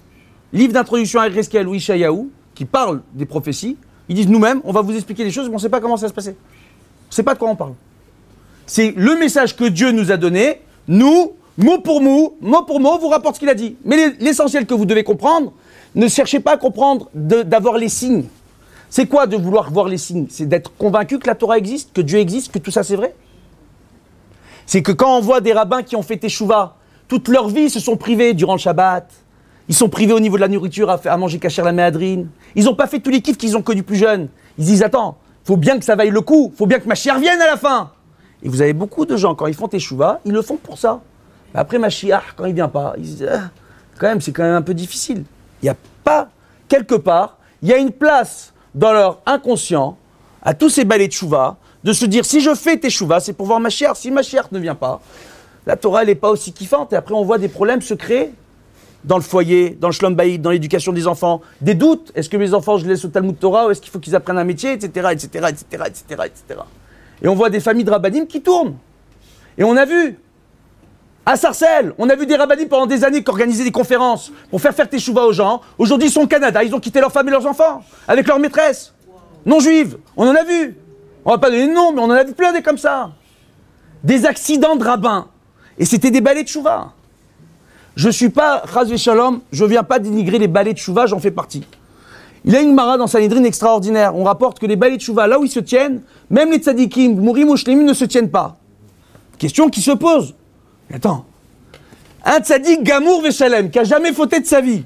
Livre d'introduction à Ereskel ou Ishayahu, qui parlent des prophéties, ils disent nous-mêmes, on va vous expliquer les choses, mais on ne sait pas comment ça se passer. On ne sait pas de quoi on parle. C'est le message que Dieu nous a donné, nous, mot pour mot, mot pour mot, vous rapporte ce qu'il a dit. Mais l'essentiel que vous devez comprendre, ne cherchez pas à comprendre d'avoir les signes. C'est quoi de vouloir voir les signes? C'est d'être convaincu que la Torah existe, que Dieu existe, que tout ça c'est vrai? C'est que quand on voit des rabbins qui ont fait Teshuvah, toute leur vie, se sont privés durant le Shabbat. Ils sont privés au niveau de la nourriture à, manger cacher la méadrine. Ils n'ont pas fait tous les kiffs qu'ils ont connus plus jeunes. Ils disent Attends, faut bien que ça vaille le coup, faut bien que ma chère vienne à la fin. Et vous avez beaucoup de gens, quand ils font teshuva, ils le font pour ça. Mais après Mashiach, quand il vient pas, ils disent ah, Quand même, c'est quand même un peu difficile. Il n'y a pas, quelque part, il y a une place dans leur inconscient, à tous ces balais de chouva, de se dire si je fais teshuva, c'est pour voir ma chère. Si ma chère ne vient pas, la Torah, elle n'est pas aussi kiffante. Et après, on voit des problèmes se créer dans le foyer, dans le shlom dans l'éducation des enfants. Des doutes. Est-ce que mes enfants, je les laisse au Talmud Torah ou est-ce qu'il faut qu'ils apprennent un métier, etc., etc., etc., etc., etc. Et on voit des familles de rabbinim qui tournent. Et on a vu, à Sarcelles, on a vu des rabbinim pendant des années qui organisaient des conférences pour faire faire teshuva aux gens. Aujourd'hui, ils sont au Canada, ils ont quitté leurs femmes et leurs enfants avec leurs maîtresses non juives. On en a vu. On va pas donner de nom, mais on en a vu plein des comme ça. Des accidents de rabbins et c'était des balais de chouva. Je ne suis pas, Chaz Shalom, je ne viens pas dénigrer les balais de chouva, j'en fais partie. Il y a une mara dans Sanhedrin extraordinaire. On rapporte que les balais de chouva, là où ils se tiennent, même les tzadikim, Mourim ou ne se tiennent pas. Question qui se pose. Attends. Un tzadik Gamour Veshalem, qui a jamais fauté de sa vie.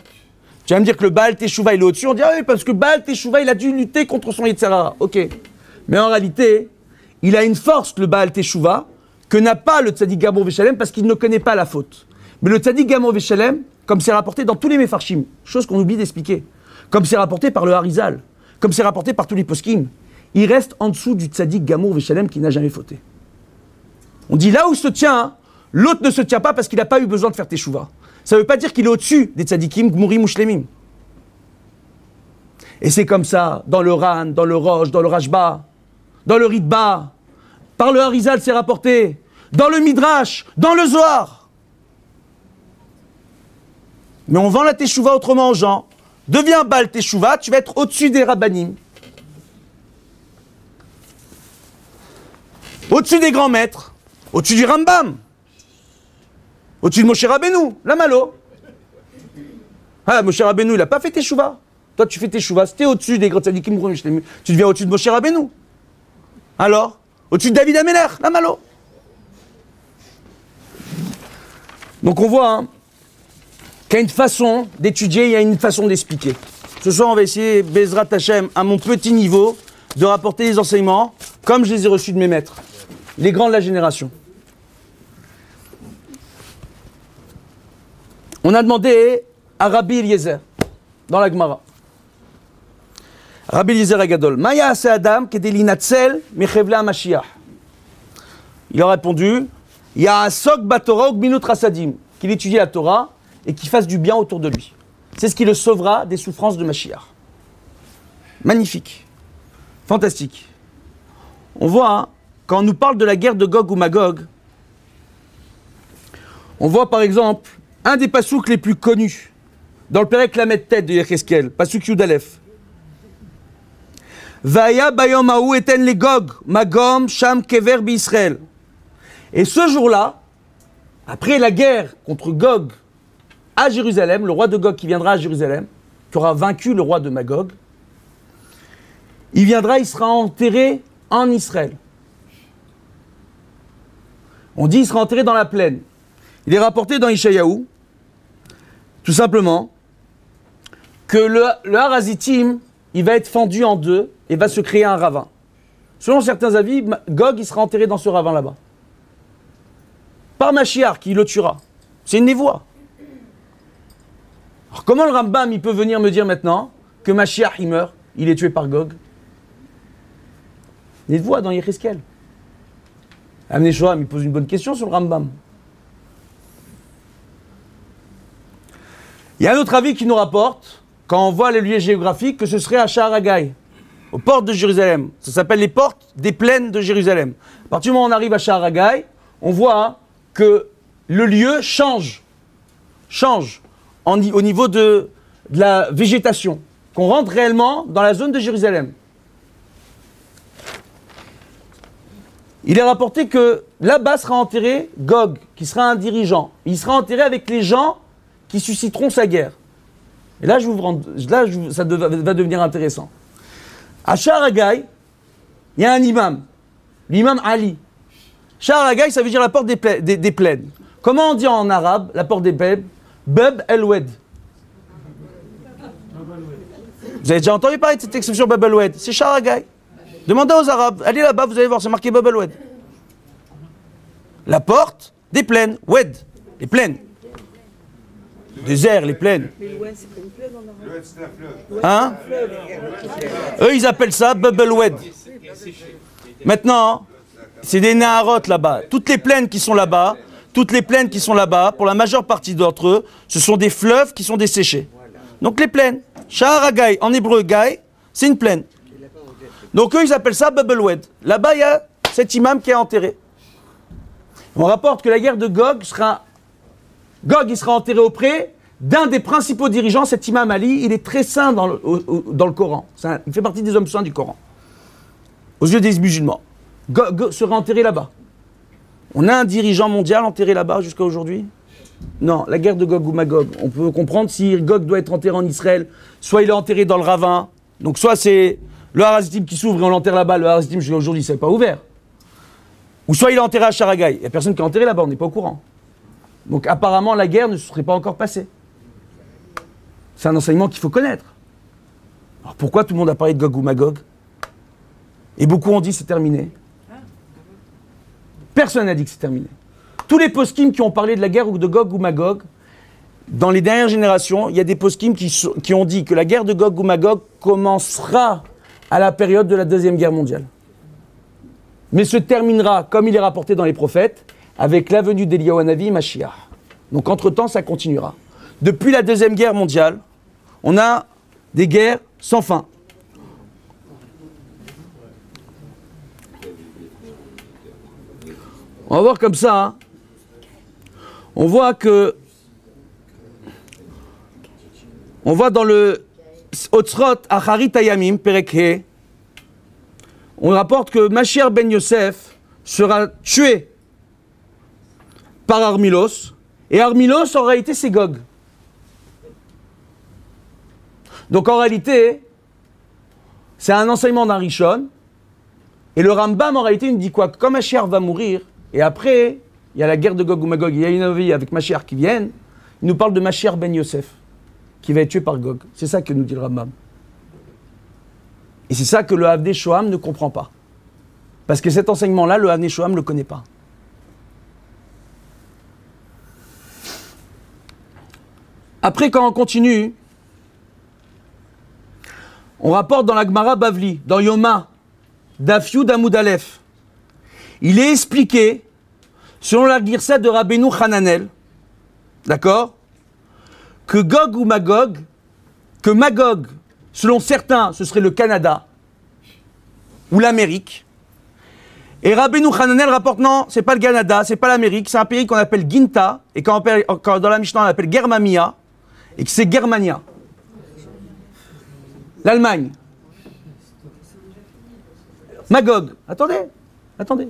Tu vas me dire que le Baal Teshuvah, il est au-dessus. On dit, ah oui, parce que Baal Teshuvah, il a dû lutter contre son Yitzhara. Ok. Mais en réalité, il a une force, le Baal Teshuvah, que n'a pas le tzaddik Gamour Veshalem parce qu'il ne connaît pas la faute. Mais le tzaddik Gamour Veshalem, comme c'est rapporté dans tous les Mefarshim, chose qu'on oublie d'expliquer, comme c'est rapporté par le Harizal, comme c'est rapporté par tous les poskim, il reste en dessous du tzaddik Gamour Veshalem qui n'a jamais fauté. On dit là où se tient, l'autre ne se tient pas parce qu'il n'a pas eu besoin de faire teshuva. Ça ne veut pas dire qu'il est au-dessus des tzaddikim, gmourim ou. Et c'est comme ça dans le Ran, dans le Roche, dans le Rajba, dans le Ritba, par le Harizal, c'est rapporté. Dans le Midrash, dans le Zohar. Mais on vend la Teshuvah autrement aux gens. Deviens Bal Teshuvah, tu vas être au-dessus des Rabbanim. Au-dessus des grands maîtres. Au-dessus du Rambam. Au-dessus de Moshe Rabbeinu, la Malo. Ah, Moshe Rabbeinu, il n'a pas fait Teshuvah. Toi, tu fais Teshuvah, c'était au-dessus des grands tzadikim, tu deviens au-dessus de Moshe Rabbeinu. Alors Au-dessus de David Améler, la malo. Donc on voit hein, qu'il y a une façon d'étudier, il y a une façon d'expliquer. Ce soir, on va essayer, Bezrat Hachem, à mon petit niveau, de rapporter les enseignements comme je les ai reçus de mes maîtres, les grands de la génération. On a demandé à Rabbi Eliezer, dans la Gemara. Rabbi Eliezer Agadol, Maya Adam kedelinatzel mechevla Mashiach. Il a répondu, il y a un sok batora minut rasadim, qu'il étudie la Torah et qu'il fasse du bien autour de lui. C'est ce qui le sauvera des souffrances de Mashiach. Magnifique. Fantastique. On voit, hein, quand on nous parle de la guerre de Gog ou Magog, on voit par exemple un des pasouks les plus connus dans le Pérec Lamed tête de Yecheskel, pasouk Yudalef. Vaya bayom eten les Gog, Magom, Sham, Kever, Israël. Et ce jour-là, après la guerre contre Gog à Jérusalem, le roi de Gog qui viendra à Jérusalem, qui aura vaincu le roi de Magog, il viendra, il sera enterré en Israël. On dit il sera enterré dans la plaine. Il est rapporté dans Ishayahu tout simplement, que le, Harazitim, il va être fendu en deux et va se créer un ravin. Selon certains avis, Gog, il sera enterré dans ce ravin là-bas. Par Machiar, qui le tuera. C'est une névoie. Alors comment le Rambam, il peut venir me dire maintenant que Machiar, il meurt, il est tué par Gog? Névoie dans Yecheskel. Amné il pose une bonne question sur le Rambam. Il y a un autre avis qui nous rapporte, quand on voit les lieux géographiques, que ce serait à Shaharagaï, aux portes de Jérusalem. Ça s'appelle les portes des plaines de Jérusalem. À partir du moment où on arrive à Shaharagaï, on voit que le lieu change, change au niveau de la végétation, qu'on rentre réellement dans la zone de Jérusalem. Il est rapporté que là-bas sera enterré Gog, qui sera un dirigeant. Il sera enterré avec les gens qui susciteront sa guerre. Et là, je vous rends, là ça va devenir intéressant. À Charagaï, il y a un imam, l'imam Ali. Charagaï, ça veut dire la porte des, plaines. Comment on dit en arabe la porte des plaines? Bab el-Wed. Vous avez déjà entendu parler de cette expression Bab el-Wed? C'est Charagaï. Demandez aux Arabes, allez là-bas, vous allez voir, c'est marqué Bab el-Wed. La porte des plaines, Wed, les plaines désert, les plaines. Hein? Eux, ils appellent ça Wed. Maintenant, c'est des Naharot là-bas. Toutes les plaines qui sont là-bas, toutes les plaines qui sont là-bas, pour la majeure partie d'entre eux, ce sont des fleuves qui sont desséchés. Donc les plaines. Shaharagay, en hébreu, Gai, c'est une plaine. Donc eux, ils appellent ça Wed. Là-bas, il y a cet imam qui est enterré. On rapporte que la guerre de Gog sera Gog, il sera enterré auprès d'un des principaux dirigeants, cet imam Ali. Il est très saint dans le, Coran. il fait partie des hommes saints du Coran. Aux yeux des musulmans. Gog sera enterré là-bas. On a un dirigeant mondial enterré là-bas jusqu'à aujourd'hui? Non, la guerre de Gog ou Magog. On peut comprendre si Gog doit être enterré en Israël, soit il est enterré dans le ravin. Donc soit c'est le Harazitim qui s'ouvre et on l'enterre là-bas. Le Harazitim jusqu'à aujourd'hui, c'est pas ouvert. Ou soit il est enterré à Charagaï. Il n'y a personne qui est enterré là-bas, on n'est pas au courant. Donc apparemment, la guerre ne se serait pas encore passée. C'est un enseignement qu'il faut connaître. Alors pourquoi tout le monde a parlé de Gog ou Magog? Et beaucoup ont dit c'est terminé. Personne n'a dit que c'est terminé. Tous les poskim qui ont parlé de la guerre de Gog ou Magog, dans les dernières générations, il y a des poskim qui, qui ont dit que la guerre de Gog ou Magog commencera à la période de la Deuxième Guerre mondiale. Mais se terminera, comme il est rapporté dans les prophètes, avec la venue d'Eliyahu Mashiach. Donc entre-temps, ça continuera. Depuis la Deuxième Guerre mondiale, on a des guerres sans fin. On va voir comme ça. Hein. On voit que. On voit dans le Otsrot Acharit Ayamim, Perekhe, on rapporte que Mashiach ben Yosef sera tué par Armilos. Et Armilos, en réalité, c'est Gog. Donc en réalité, c'est un enseignement d'un Rishon. Et le Rambam, en réalité, nous dit quoi? Comme Mashiach va mourir, et après, il y a la guerre de Gog ou Magog, il y a une vie avec Mashiach qui viennent, il nous parle de Mashiach ben Yosef, qui va être tué par Gog. C'est ça que nous dit le Rambam. Et c'est ça que le Havdé Shoham ne comprend pas. Parce que cet enseignement-là, le Havdé Shoham ne le connaît pas. Après, quand on continue, on rapporte dans la Gemara Bavli, dans Yoma, Dafiou Damoudalef. Il est expliqué, selon la Girsa de Rabbeinu Hananel, d'accord, que Gog ou Magog, que Magog, selon certains, ce serait le Canada ou l'Amérique. Et Rabbeinu Hananel rapporte non, c'est pas le Canada, c'est pas l'Amérique, c'est un pays qu'on appelle Ginta, et quand, dans la Mishnah on l'appelle Germamia, et que c'est Germania. L'Allemagne. Magog. Attendez, attendez.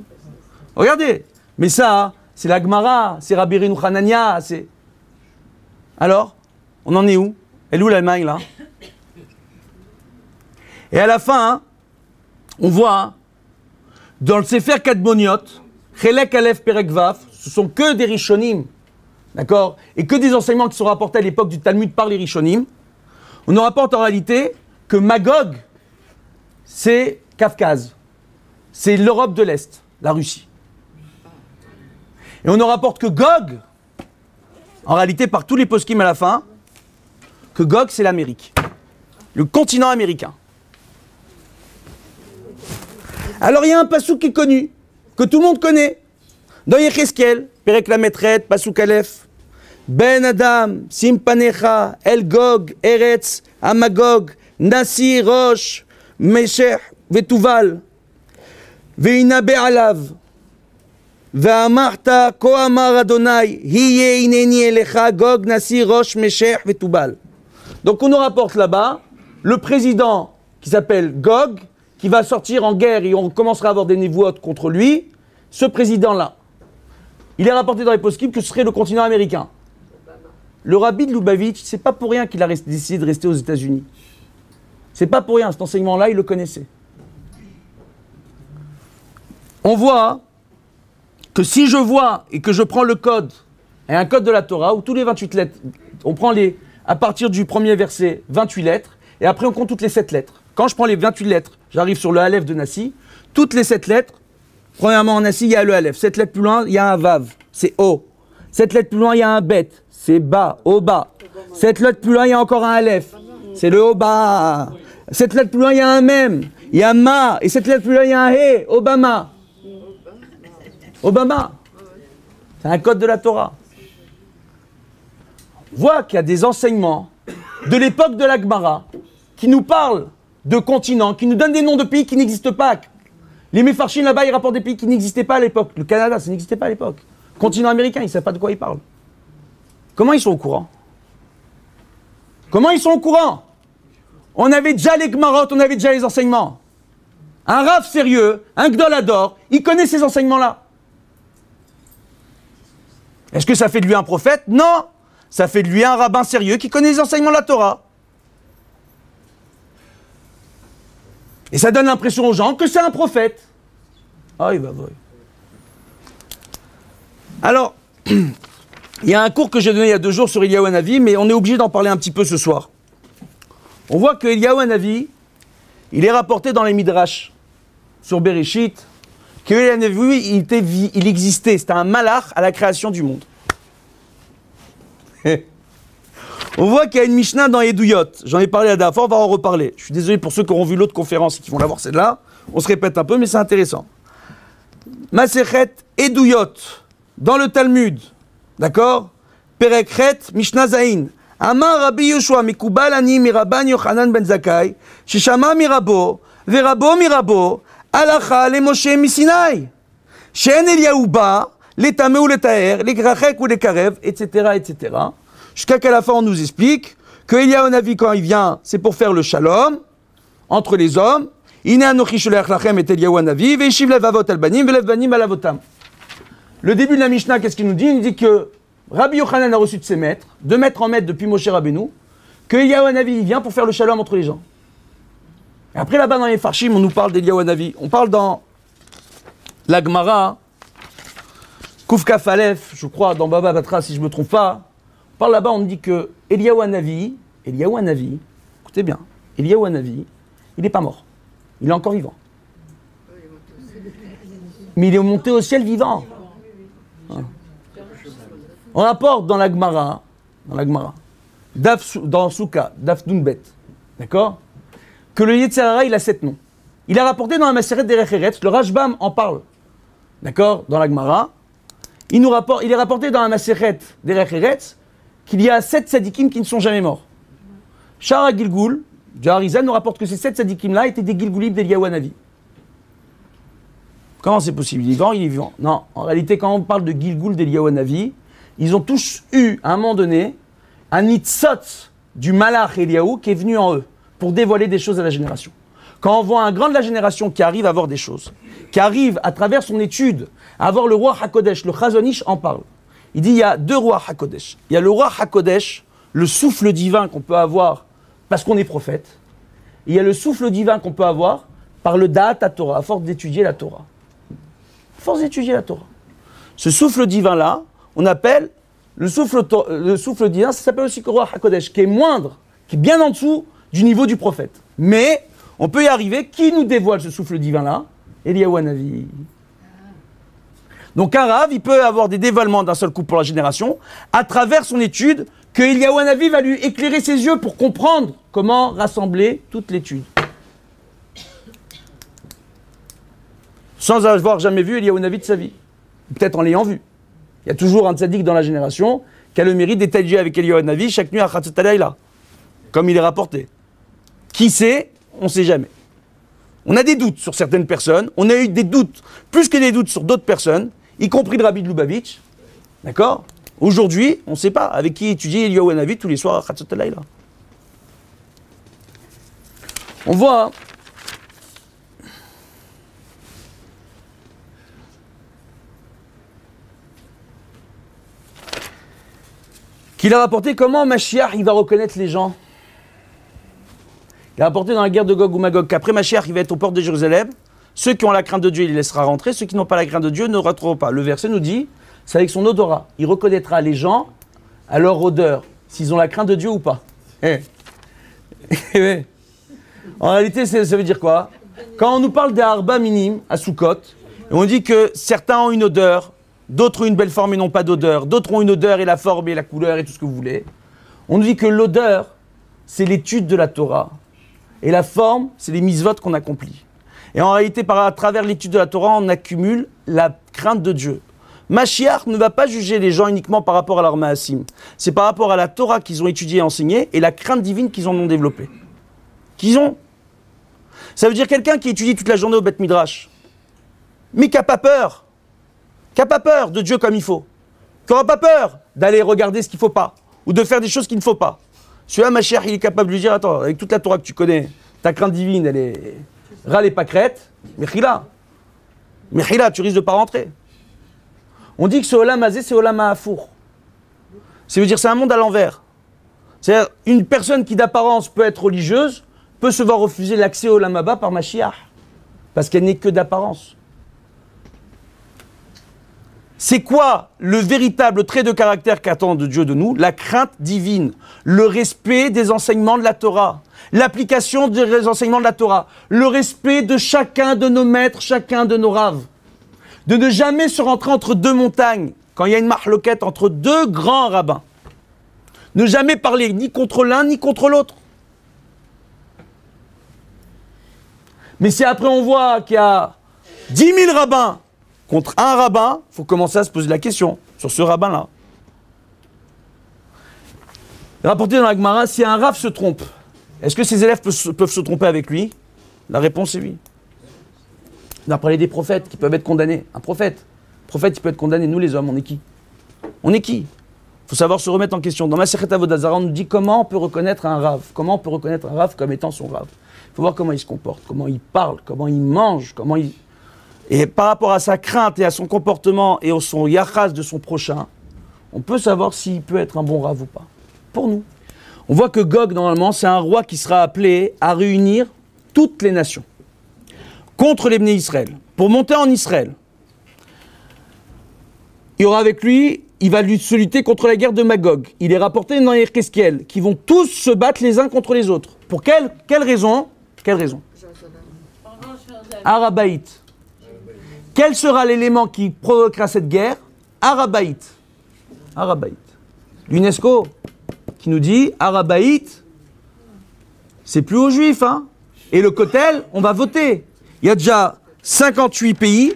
Regardez. Mais ça, c'est la Gemara, c'est Rabbi Hanania, c'est. Alors, on en est où? Elle est où l'Allemagne là? Et à la fin, on voit dans le Sefer Kadmoniot, Chelek Aleph Perek ce sont que des Rishonim, d'accord? Et que des enseignements qui sont rapportés à l'époque du Talmud par les Rishonim. On nous rapporte en réalité que Magog, c'est Kafkaz. C'est l'Europe de l'Est, la Russie. Et on ne rapporte que Gog, en réalité par tous les poskim à la fin, que Gog c'est l'Amérique, le continent américain. Alors il y a un passou qui est connu, que tout le monde connaît, dans Yecheskel, Perek la Metret, Pasuk Aleph, Ben Adam, Simpanecha, El Gog, Eretz, Amagog, Nasi, Rosh, Meshech, Vetuval. והנבא עליו, ואמרת, כה אמר אדוני, היה הנני אליך גוג נשיא ראש משך ותובל. Donc on nous rapporte là-bas le président qui s'appelle Gog, qui va sortir en guerre et on commencera à avoir des névoites contre lui, ce président-là. Il est rapporté dans les poskim que ce serait le continent américain. Le rabbi de Lubavitch, c'est pas pour rien qu'il a décidé de rester aux États-Unis. C'est pas pour rien, cet enseignement-là, il le connaissait on voit que si je vois et que je prends le code, et un code de la Torah, où tous les 28 lettres, on prend les, à partir du premier verset, 28 lettres, et après on compte toutes les 7 lettres. Quand je prends les 28 lettres, j'arrive sur le Aleph de Nassi, toutes les 7 lettres, premièrement en Nassi, il y a le Aleph. 7 lettres plus loin, il y a un Vav, c'est O. 7 lettres plus loin, il y a un Bet, c'est Ba, O, Ba. 7 lettres plus loin, il y a encore un Aleph, c'est le O, Ba. 7 lettres plus loin, il y a un Mem, il y a Ma, et 7 lettres plus loin, il y a un He, Obama. Obama. C'est un code de la Torah. On voit qu'il y a des enseignements de l'époque de l'Agmara qui nous parlent de continents, qui nous donnent des noms de pays qui n'existent pas. Les Mefarchim là-bas, ils rapportent des pays qui n'existaient pas à l'époque. Le Canada, ça n'existait pas à l'époque. Continent américain, ils ne savent pas de quoi ils parlent. Comment ils sont au courant? Comment ils sont au courant? On avait déjà les Gmarot, on avait déjà les enseignements. Un Rav sérieux, un Gdolador, il connaît ces enseignements-là. Est-ce que ça fait de lui un prophète? Non Ça fait de lui un rabbin sérieux qui connaît les enseignements de la Torah. Et ça donne l'impression aux gens que c'est un prophète. Ah, il va voir. Alors, il y a un cours que j'ai donné il y a deux jours sur Eliyahu Hanavi, mais on est obligé d'en parler un petit peu ce soir. On voit que Eliyahu Hanavi, il est rapporté dans les Midrash sur Bereshit, il, il existait, c'était un malach à la création du monde. on voit qu'il y a une Mishnah dans Edouyot. J'en ai parlé la dernière fois, on va en reparler. Je suis désolé pour ceux qui auront vu l'autre conférence et qui vont la voir celle-là. On se répète un peu, mais c'est intéressant. Masechet Edouyot, dans le Talmud, d'accord? Perekhet Mishnah Zain. Amar Rabbi Yoshua Mikubal Ani Miraban Yochanan Ben Zakai, Shishama Mirabo, Verabo Mirabo, Alacha les Moshe Misinaï. Shen Eliaou les Tamé ou les Taher, les Grachek ou les Karev, etc., etc. Jusqu'à qu'à la fin on nous explique que Eliaou Navi quand il vient, c'est pour faire le shalom entre les hommes. Et. Le début de la Mishnah, qu'est-ce qu'il nous dit? Il nous dit que Rabbi Yochanan a reçu de ses maîtres, de maître en maître depuis Moshe Rabbeinu, que Navi vient pour faire le shalom entre les gens. Après là-bas dans les Farshim, on nous parle d'Eliyahu Hanavi. On parle dans l'Agmara, Koufkaf Aleph, je crois, dans Baba Batra, si je ne me trompe pas, par là-bas, on dit que Eliyahu Hanavi, Eliyahu Hanavi, écoutez bien, Eliyahu Hanavi, il n'est pas mort. Il est encore vivant. Mais il est monté au ciel vivant. On rapporte dans la Gemara, dans la Gemara, dans Souka, Daf d'accord? Que le Yetzirah, il a sept noms. Il a rapporté dans la Maseret des Recheretz, le Rajbam en parle, d'accord? Dans la Gemara. Il, il est rapporté dans la Maseret des Recheretz qu'il y a sept sadikim qui ne sont jamais morts. Shara Gilgul, Jaharizan nous rapporte que ces sept sadikim-là étaient des Gilgulib d'Eliyahu Comment c'est possible? Il est vivant, il est vivant. Non, en réalité, quand on parle de Gilgul d'Eliyahu ils ont tous eu, à un moment donné, un nitzot du malach Eliyahu qui est venu en eux pour dévoiler des choses à la génération. Quand on voit un grand de la génération qui arrive à voir des choses, qui arrive à travers son étude à voir le roi Hakodesh, le Chazonish en parle. Il dit il y a deux rois Hakodesh. Il y a le roi Hakodesh, le souffle divin qu'on peut avoir parce qu'on est prophète. il y a le souffle divin qu'on peut avoir par le Da'at Torah, à force d'étudier la Torah. Force d'étudier la Torah. Ce souffle divin-là, on appelle le souffle, le souffle divin, ça s'appelle aussi le roi HaKodesh, qui est moindre, qui est bien en dessous du niveau du prophète. Mais on peut y arriver. Qui nous dévoile ce souffle divin-là? Eliyahu Hanavi. Donc un rave, il peut avoir des dévoilements d'un seul coup pour la génération, à travers son étude, que Eliyahu Hanavi va lui éclairer ses yeux pour comprendre comment rassembler toute l'étude. Sans avoir jamais vu Eliyahu Hanavi de sa vie. Peut-être en l'ayant vu. Il y a toujours un tzaddik dans la génération qui a le mérite d'étudier avec Eliyahu Navi chaque nuit à là, comme il est rapporté. Qui sait On ne sait jamais. On a des doutes sur certaines personnes, on a eu des doutes, plus que des doutes sur d'autres personnes, y compris de Rabbi Lubavitch. D'accord? Aujourd'hui, on ne sait pas avec qui étudier Eliyahu Navi tous les soirs à là. On voit qu'il a rapporté comment Mashiach il va reconnaître les gens? Il a rapporté dans la guerre de Gog ou Magog qu'après Mashiach il va être aux portes de Jérusalem. Ceux qui ont la crainte de Dieu, il les laissera rentrer. Ceux qui n'ont pas la crainte de Dieu ne rentreront pas. Le verset nous dit, c'est avec son odorat. Il reconnaîtra les gens à leur odeur, s'ils ont la crainte de Dieu ou pas. Eh. Eh en réalité, ça veut dire quoi? Quand on nous parle des harba minimes à Soukot, on dit que certains ont une odeur, D'autres ont une belle forme et n'ont pas d'odeur. D'autres ont une odeur et la forme et la couleur et tout ce que vous voulez. On nous dit que l'odeur, c'est l'étude de la Torah. Et la forme, c'est les mises qu'on accomplit. Et en réalité, par, à travers l'étude de la Torah, on accumule la crainte de Dieu. Mashiach ne va pas juger les gens uniquement par rapport à leur maasim. C'est par rapport à la Torah qu'ils ont étudiée et enseignée et la crainte divine qu'ils en ont développée. Qu'ils ont. Ça veut dire quelqu'un qui étudie toute la journée au Beth Midrash, mais qui n'a pas peur qui n'a pas peur de Dieu comme il faut, qui n'aura pas peur d'aller regarder ce qu'il ne faut pas, ou de faire des choses qu'il ne faut pas. Celui-là, ma chère, il est capable de lui dire, attends, avec toute la Torah que tu connais, ta crainte divine, elle est râle pas crête, Mechila. Mechila, tu risques de ne pas rentrer. On dit que ce Olam Azé, c'est Olam Afour. Ça veut dire c'est un monde à l'envers. C'est-à-dire, une personne qui d'apparence peut être religieuse peut se voir refuser l'accès au Olam par Mashiach. Parce qu'elle n'est que d'apparence. C'est quoi le véritable trait de caractère qu'attend Dieu de nous? La crainte divine, le respect des enseignements de la Torah, l'application des enseignements de la Torah, le respect de chacun de nos maîtres, chacun de nos raves, de ne jamais se rentrer entre deux montagnes quand il y a une marloquette entre deux grands rabbins. Ne jamais parler ni contre l'un ni contre l'autre. Mais si après on voit qu'il y a dix mille rabbins contre un rabbin, il faut commencer à se poser la question sur ce rabbin-là. Rapporté dans la Gemara, si un rav se trompe, est-ce que ses élèves peuvent se tromper avec lui? La réponse est oui. On a parlé des prophètes qui peuvent être condamnés. Un prophète, prophète, il peut être condamné. Nous, les hommes, on est qui? On est qui? Il faut savoir se remettre en question. Dans ma Vodazara, on nous dit comment on peut reconnaître un rave. Comment on peut reconnaître un rave comme étant son rave. Il faut voir comment il se comporte, comment il parle, comment il mange, comment il, et par rapport à sa crainte et à son comportement et au son yachas de son prochain, on peut savoir s'il peut être un bon rave ou pas. Pour nous. On voit que Gog, normalement, c'est un roi qui sera appelé à réunir toutes les nations contre les Israël, pour monter en Israël. il y aura avec lui, il va se lutter contre la guerre de Magog. Il est rapporté dans Yerkeskiel, qui vont tous se battre les uns contre les autres. Pour quelle, quelle raison Quelle raison? Arabaït. Quel sera l'élément qui provoquera cette guerre? Arabaït. Arabaït. L'UNESCO? Qui nous dit Arabaït, c'est plus aux juifs, hein Et le Kotel, on va voter. Il y a déjà 58 pays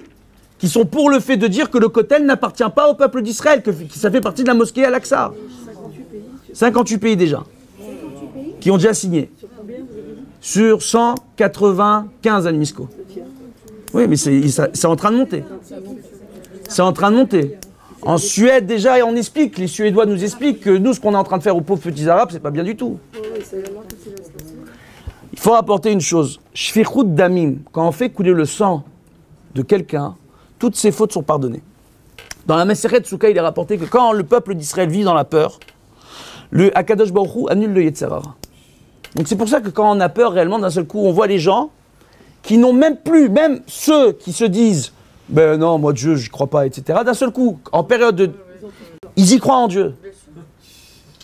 qui sont pour le fait de dire que le Kotel n'appartient pas au peuple d'Israël, que, ça fait partie de la mosquée Al-Aqsa. 58 pays déjà. Qui ont déjà signé. Sur 195 Almisco. Oui, mais c'est en train de monter. C'est en train de monter. En Suède, déjà, on explique, les Suédois nous expliquent que nous, ce qu'on est en train de faire aux pauvres petits Arabes, c'est pas bien du tout. Il faut rapporter une chose. Shfichut damim, quand on fait couler le sang de quelqu'un, toutes ses fautes sont pardonnées. Dans la Maseret Souka, il est rapporté que quand le peuple d'Israël vit dans la peur, le Akadosh Baruch annule le Yetzerara. Donc c'est pour ça que quand on a peur réellement, d'un seul coup, on voit les gens qui n'ont même plus, même ceux qui se disent ben non, moi Dieu, je crois pas, etc. D'un seul coup, en période de. Ils y croient en Dieu.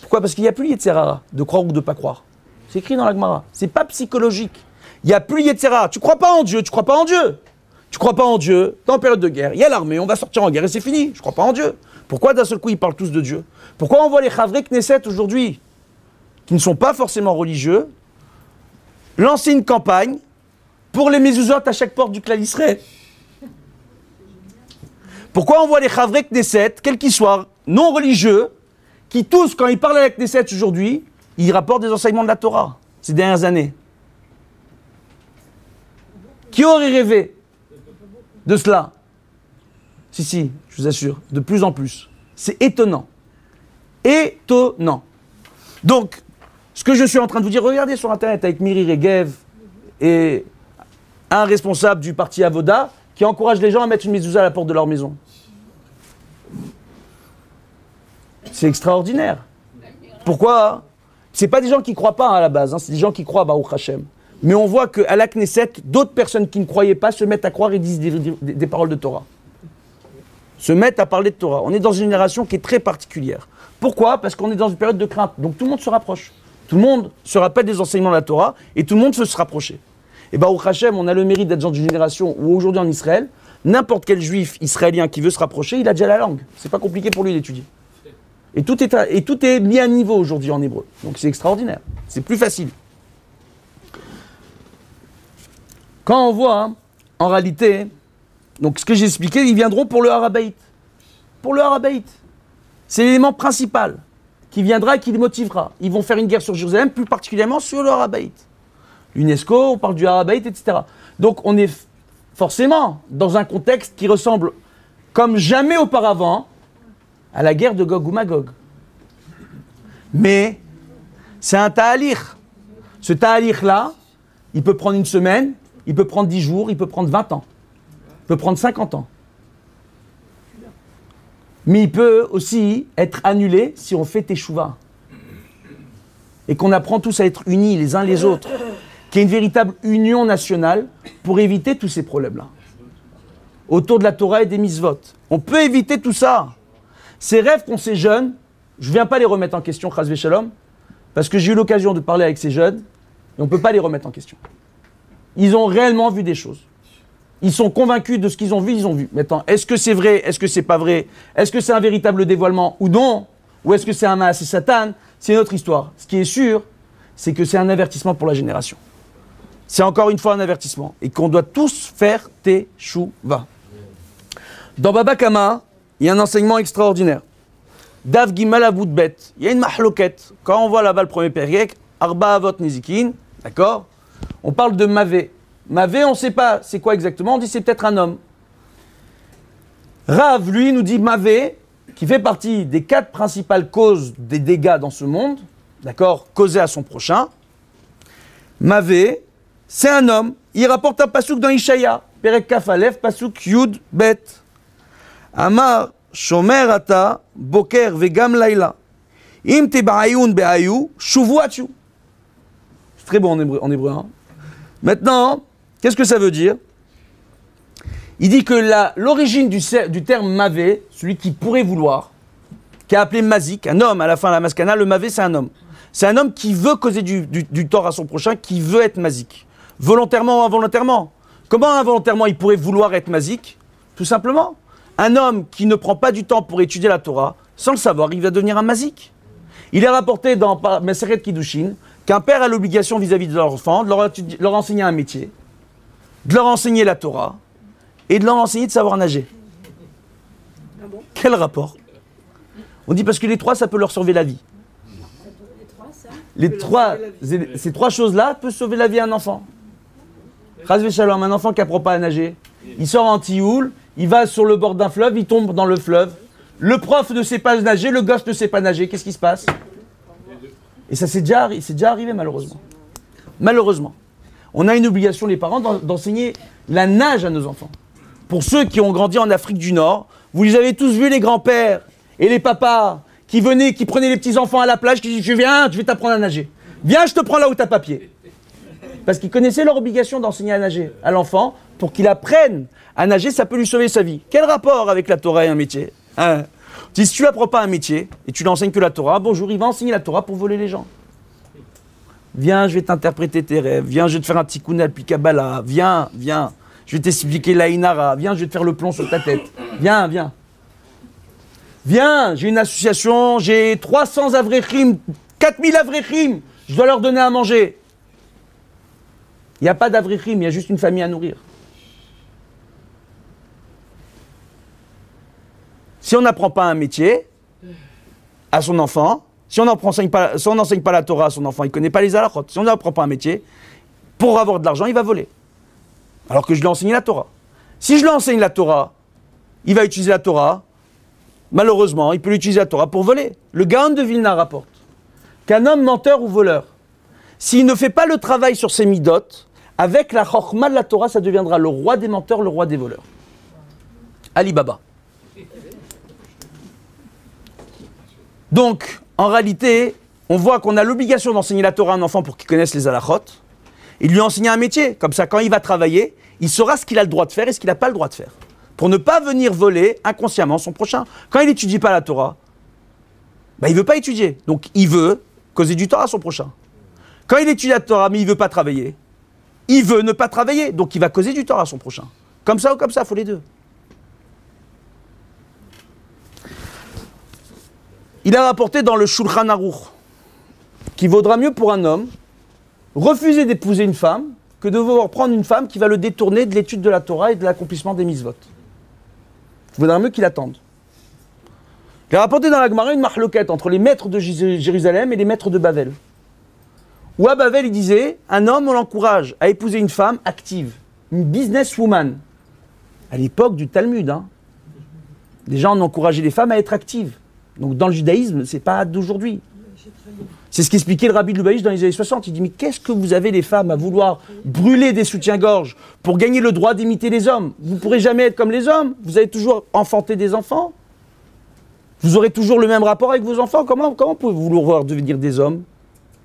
Pourquoi? Parce qu'il n'y a plus Yetzerara, de croire ou de ne pas croire. C'est écrit dans la Gemara. C'est pas psychologique. Il n'y a plus Yetzerara. Tu crois pas en Dieu, tu crois pas en Dieu. Tu crois pas en Dieu, t'es en période de guerre, il y a l'armée, on va sortir en guerre et c'est fini. Je crois pas en Dieu. Pourquoi d'un seul coup ils parlent tous de Dieu? Pourquoi on voit les Chavre Knesset aujourd'hui, qui ne sont pas forcément religieux, lancer une campagne pour les mezuzot à chaque porte du clan Pourquoi on voit les Chavre Knesset, quels qu'ils soient, non religieux, qui tous, quand ils parlent avec Knesset aujourd'hui, ils rapportent des enseignements de la Torah ces dernières années Qui aurait rêvé de cela? Si, si, je vous assure, de plus en plus. C'est étonnant. Étonnant. Donc, ce que je suis en train de vous dire, regardez sur Internet avec Miri Regev et un responsable du parti Avoda qui encourage les gens à mettre une mezouza à la porte de leur maison. C'est extraordinaire. Pourquoi? C'est pas des gens qui croient pas hein, à la base, hein, c'est des gens qui croient à Baruch Hashem. Mais on voit qu'à la Knesset, d'autres personnes qui ne croyaient pas se mettent à croire et disent des, paroles de Torah. Se mettent à parler de Torah. On est dans une génération qui est très particulière. Pourquoi? Parce qu'on est dans une période de crainte. Donc tout le monde se rapproche. Tout le monde se rappelle des enseignements de la Torah et tout le monde veut se rapprocher. Et au Hachem, on a le mérite d'être dans une génération où aujourd'hui en Israël, n'importe quel juif israélien qui veut se rapprocher, il a déjà la langue. C'est pas compliqué pour lui d'étudier. Et tout est, mis à niveau aujourd'hui en hébreu. Donc c'est extraordinaire. C'est plus facile. Quand on voit, hein, en réalité, donc ce que j'ai expliqué, ils viendront pour le Harabaït. Pour le Harabaït. C'est l'élément principal qui viendra et qui les motivera. Ils vont faire une guerre sur Jérusalem, plus particulièrement sur le Harabaït. L'UNESCO, on parle du Harabaït, etc. Donc on est forcément dans un contexte qui ressemble comme jamais auparavant à la guerre de Gog ou Magog. Mais c'est un ta'alir. Ce ta'alir-là, il peut prendre une semaine, il peut prendre 10 jours, il peut prendre 20 ans, il peut prendre 50 ans. Mais il peut aussi être annulé si on fait teshuva. Et qu'on apprend tous à être unis les uns les autres. Qu'il y ait une véritable union nationale pour éviter tous ces problèmes-là. Autour de la Torah et des mitzvot. On peut éviter tout ça. Ces rêves qu'ont ces jeunes, je ne viens pas les remettre en question, Chazvé Shalom, parce que j'ai eu l'occasion de parler avec ces jeunes, et on ne peut pas les remettre en question. Ils ont réellement vu des choses. Ils sont convaincus de ce qu'ils ont vu, ils ont vu. Maintenant, est-ce que c'est vrai, est-ce que c'est pas vrai? Est-ce que c'est un véritable dévoilement ou non? Ou est-ce que c'est un c'est Satan? C'est une autre histoire. Ce qui est sûr, c'est que c'est un avertissement pour la génération. C'est encore une fois un avertissement. Et qu'on doit tous faire teshuva. Dans Baba Kama, il y a un enseignement extraordinaire. Dav Gimal il y a une mahloket. Quand on voit là-bas le premier période, Arba Avot Nizikin, d'accord? On parle de Mavé. Mavé, on ne sait pas c'est quoi exactement, on dit c'est peut-être un homme. Rav, lui, nous dit Mavé, qui fait partie des quatre principales causes des dégâts dans ce monde, d'accord, causés à son prochain. Mavé, c'est un homme, il rapporte un pasouk dans Ishaya, Perek Kafalev, pasouk Yud Bet. Amar, Shomer Ata, Boker Vegam Laila. Im te be'ayu, shuvuachu. C'est très bon en hébreu, en hébreu. Maintenant, qu'est-ce que ça veut dire? Il dit que l'origine du, du, terme mavé, celui qui pourrait vouloir, qui a appelé mazik, un homme à la fin de la maskana, le mavé c'est un homme. C'est un homme qui veut causer du, du, tort à son prochain, qui veut être mazik. Volontairement ou involontairement. Comment involontairement il pourrait vouloir être mazik? Tout simplement. Un homme qui ne prend pas du temps pour étudier la Torah, sans le savoir, il va devenir un mazik. Il est rapporté dans Meseret Kiddushin qu'un père a l'obligation vis-à-vis de leur enfant de leur, enseigner un métier, de leur enseigner la Torah et de leur enseigner de savoir nager. Ah Quel rapport? On dit parce que les trois, ça peut leur sauver la vie. Les trois, ces trois choses-là peuvent sauver la vie à un enfant. Shalom, un enfant qui n'apprend pas à nager, il sort en tioul, il va sur le bord d'un fleuve, il tombe dans le fleuve. Le prof ne sait pas nager, le gosse ne sait pas nager. Qu'est-ce qui se passe? Et ça s'est déjà, déjà arrivé malheureusement. Malheureusement. On a une obligation, les parents, d'enseigner la nage à nos enfants. Pour ceux qui ont grandi en Afrique du Nord, vous les avez tous vus, les grands-pères et les papas qui venaient, qui prenaient les petits-enfants à la plage, qui disaient Je viens, je vais t'apprendre à nager. Viens, je te prends là où t'as papier. Parce qu'ils connaissaient leur obligation d'enseigner à nager à l'enfant pour qu'il apprenne à nager, ça peut lui sauver sa vie. Quel rapport avec la Torah et un métier hein? Si tu n'apprends pas un métier et tu n'enseignes que la Torah, bonjour, il va enseigner la Torah pour voler les gens. Viens, je vais t'interpréter tes rêves. Viens, je vais te faire un tikkun al Kabbalah. Viens, viens. Je vais t'expliquer l'Aïnara. Viens, je vais te faire le plomb sur ta tête. Viens, viens. Viens, j'ai une association, j'ai 300 avrechim, 4000 avrechim. Je dois leur donner à manger. Il n'y a pas d'avrichim, il y a juste une famille à nourrir. Si on n'apprend pas un métier à son enfant, si on n'enseigne pas, la Torah à son enfant, il ne connaît pas les halachot. Si on n'apprend pas un métier, pour avoir de l'argent, il va voler. Alors que je lui ai enseigné la Torah. Si je lui enseigne la Torah, il va utiliser la Torah. Malheureusement, il peut utiliser la Torah pour voler. Le Gaon de Vilna rapporte qu'un homme menteur ou voleur, s'il ne fait pas le travail sur ses midotes, avec la chorma de la Torah, ça deviendra le roi des menteurs, le roi des voleurs. Ali Baba. Donc, en réalité, on voit qu'on a l'obligation d'enseigner la Torah à un enfant pour qu'il connaisse les halachot, et lui enseigner un métier. Comme ça, quand il va travailler, il saura ce qu'il a le droit de faire et ce qu'il n'a pas le droit de faire. Pour ne pas venir voler inconsciemment son prochain. Quand il n'étudie pas la Torah, bah, il ne veut pas étudier. Donc, il veut causer du temps à son prochain. Quand il étudie la Torah, mais il ne veut pas travailler, il veut ne pas travailler, donc il va causer du tort à son prochain. Comme ça ou comme ça, il faut les deux. Il a rapporté dans le Shulchan Aruch qu'il vaudra mieux pour un homme refuser d'épouser une femme que de devoir prendre une femme qui va le détourner de l'étude de la Torah et de l'accomplissement des mises Il vaudra mieux qu'il attende. Il a rapporté dans la Gemara une marloquette entre les maîtres de Jérusalem et les maîtres de Babel. Ou à Bavel, il disait un homme, on l'encourage à épouser une femme active, une businesswoman. À l'époque du Talmud, hein. les gens ont encouragé les femmes à être actives. Donc dans le judaïsme, c'est pas d'aujourd'hui. C'est ce qu'expliquait le rabbi de Lubavitch dans les années 60. Il dit Mais qu'est-ce que vous avez les femmes à vouloir brûler des soutiens-gorge pour gagner le droit d'imiter les hommes? Vous ne pourrez jamais être comme les hommes. Vous allez toujours enfanter des enfants. Vous aurez toujours le même rapport avec vos enfants. Comment pouvez-vous vouloir devenir des hommes?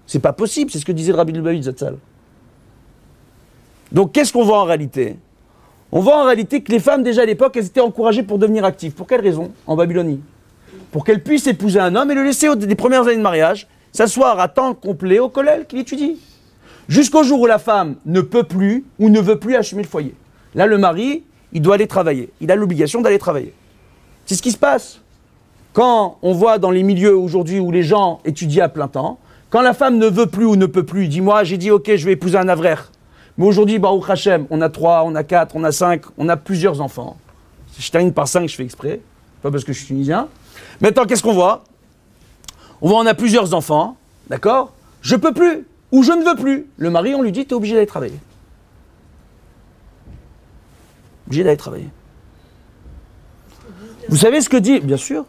C'est pas possible, c'est ce que disait le Rabbi Lubavitch Zatzal. Donc qu'est-ce qu'on voit en réalité? On voit en réalité que les femmes, déjà à l'époque, elles étaient encouragées pour devenir actives. Pour quelle raison? En Babylonie. Pour qu'elles puissent épouser un homme et le laisser aux des premières années de mariage, s'asseoir à temps complet au collège qu'il étudie. Jusqu'au jour où la femme ne peut plus ou ne veut plus assumer le foyer. Là, le mari, il doit aller travailler. Il a l'obligation d'aller travailler. C'est ce qui se passe. Quand on voit dans les milieux aujourd'hui où les gens étudient à plein temps, quand la femme ne veut plus ou ne peut plus, dis-moi, j'ai dit ok, je vais épouser un avraire. Mais aujourd'hui, Baruch Hashem, on a trois, on a quatre, on a cinq, on a plusieurs enfants. Je termine par cinq, je fais exprès, pas parce que je suis tunisien. Maintenant, qu'est-ce qu'on voit? On voit on a plusieurs enfants, d'accord? Je peux plus ou je ne veux plus. Le mari, on lui dit, tu es obligé d'aller travailler. Obligé d'aller travailler. Vous savez ce que dit Bien sûr.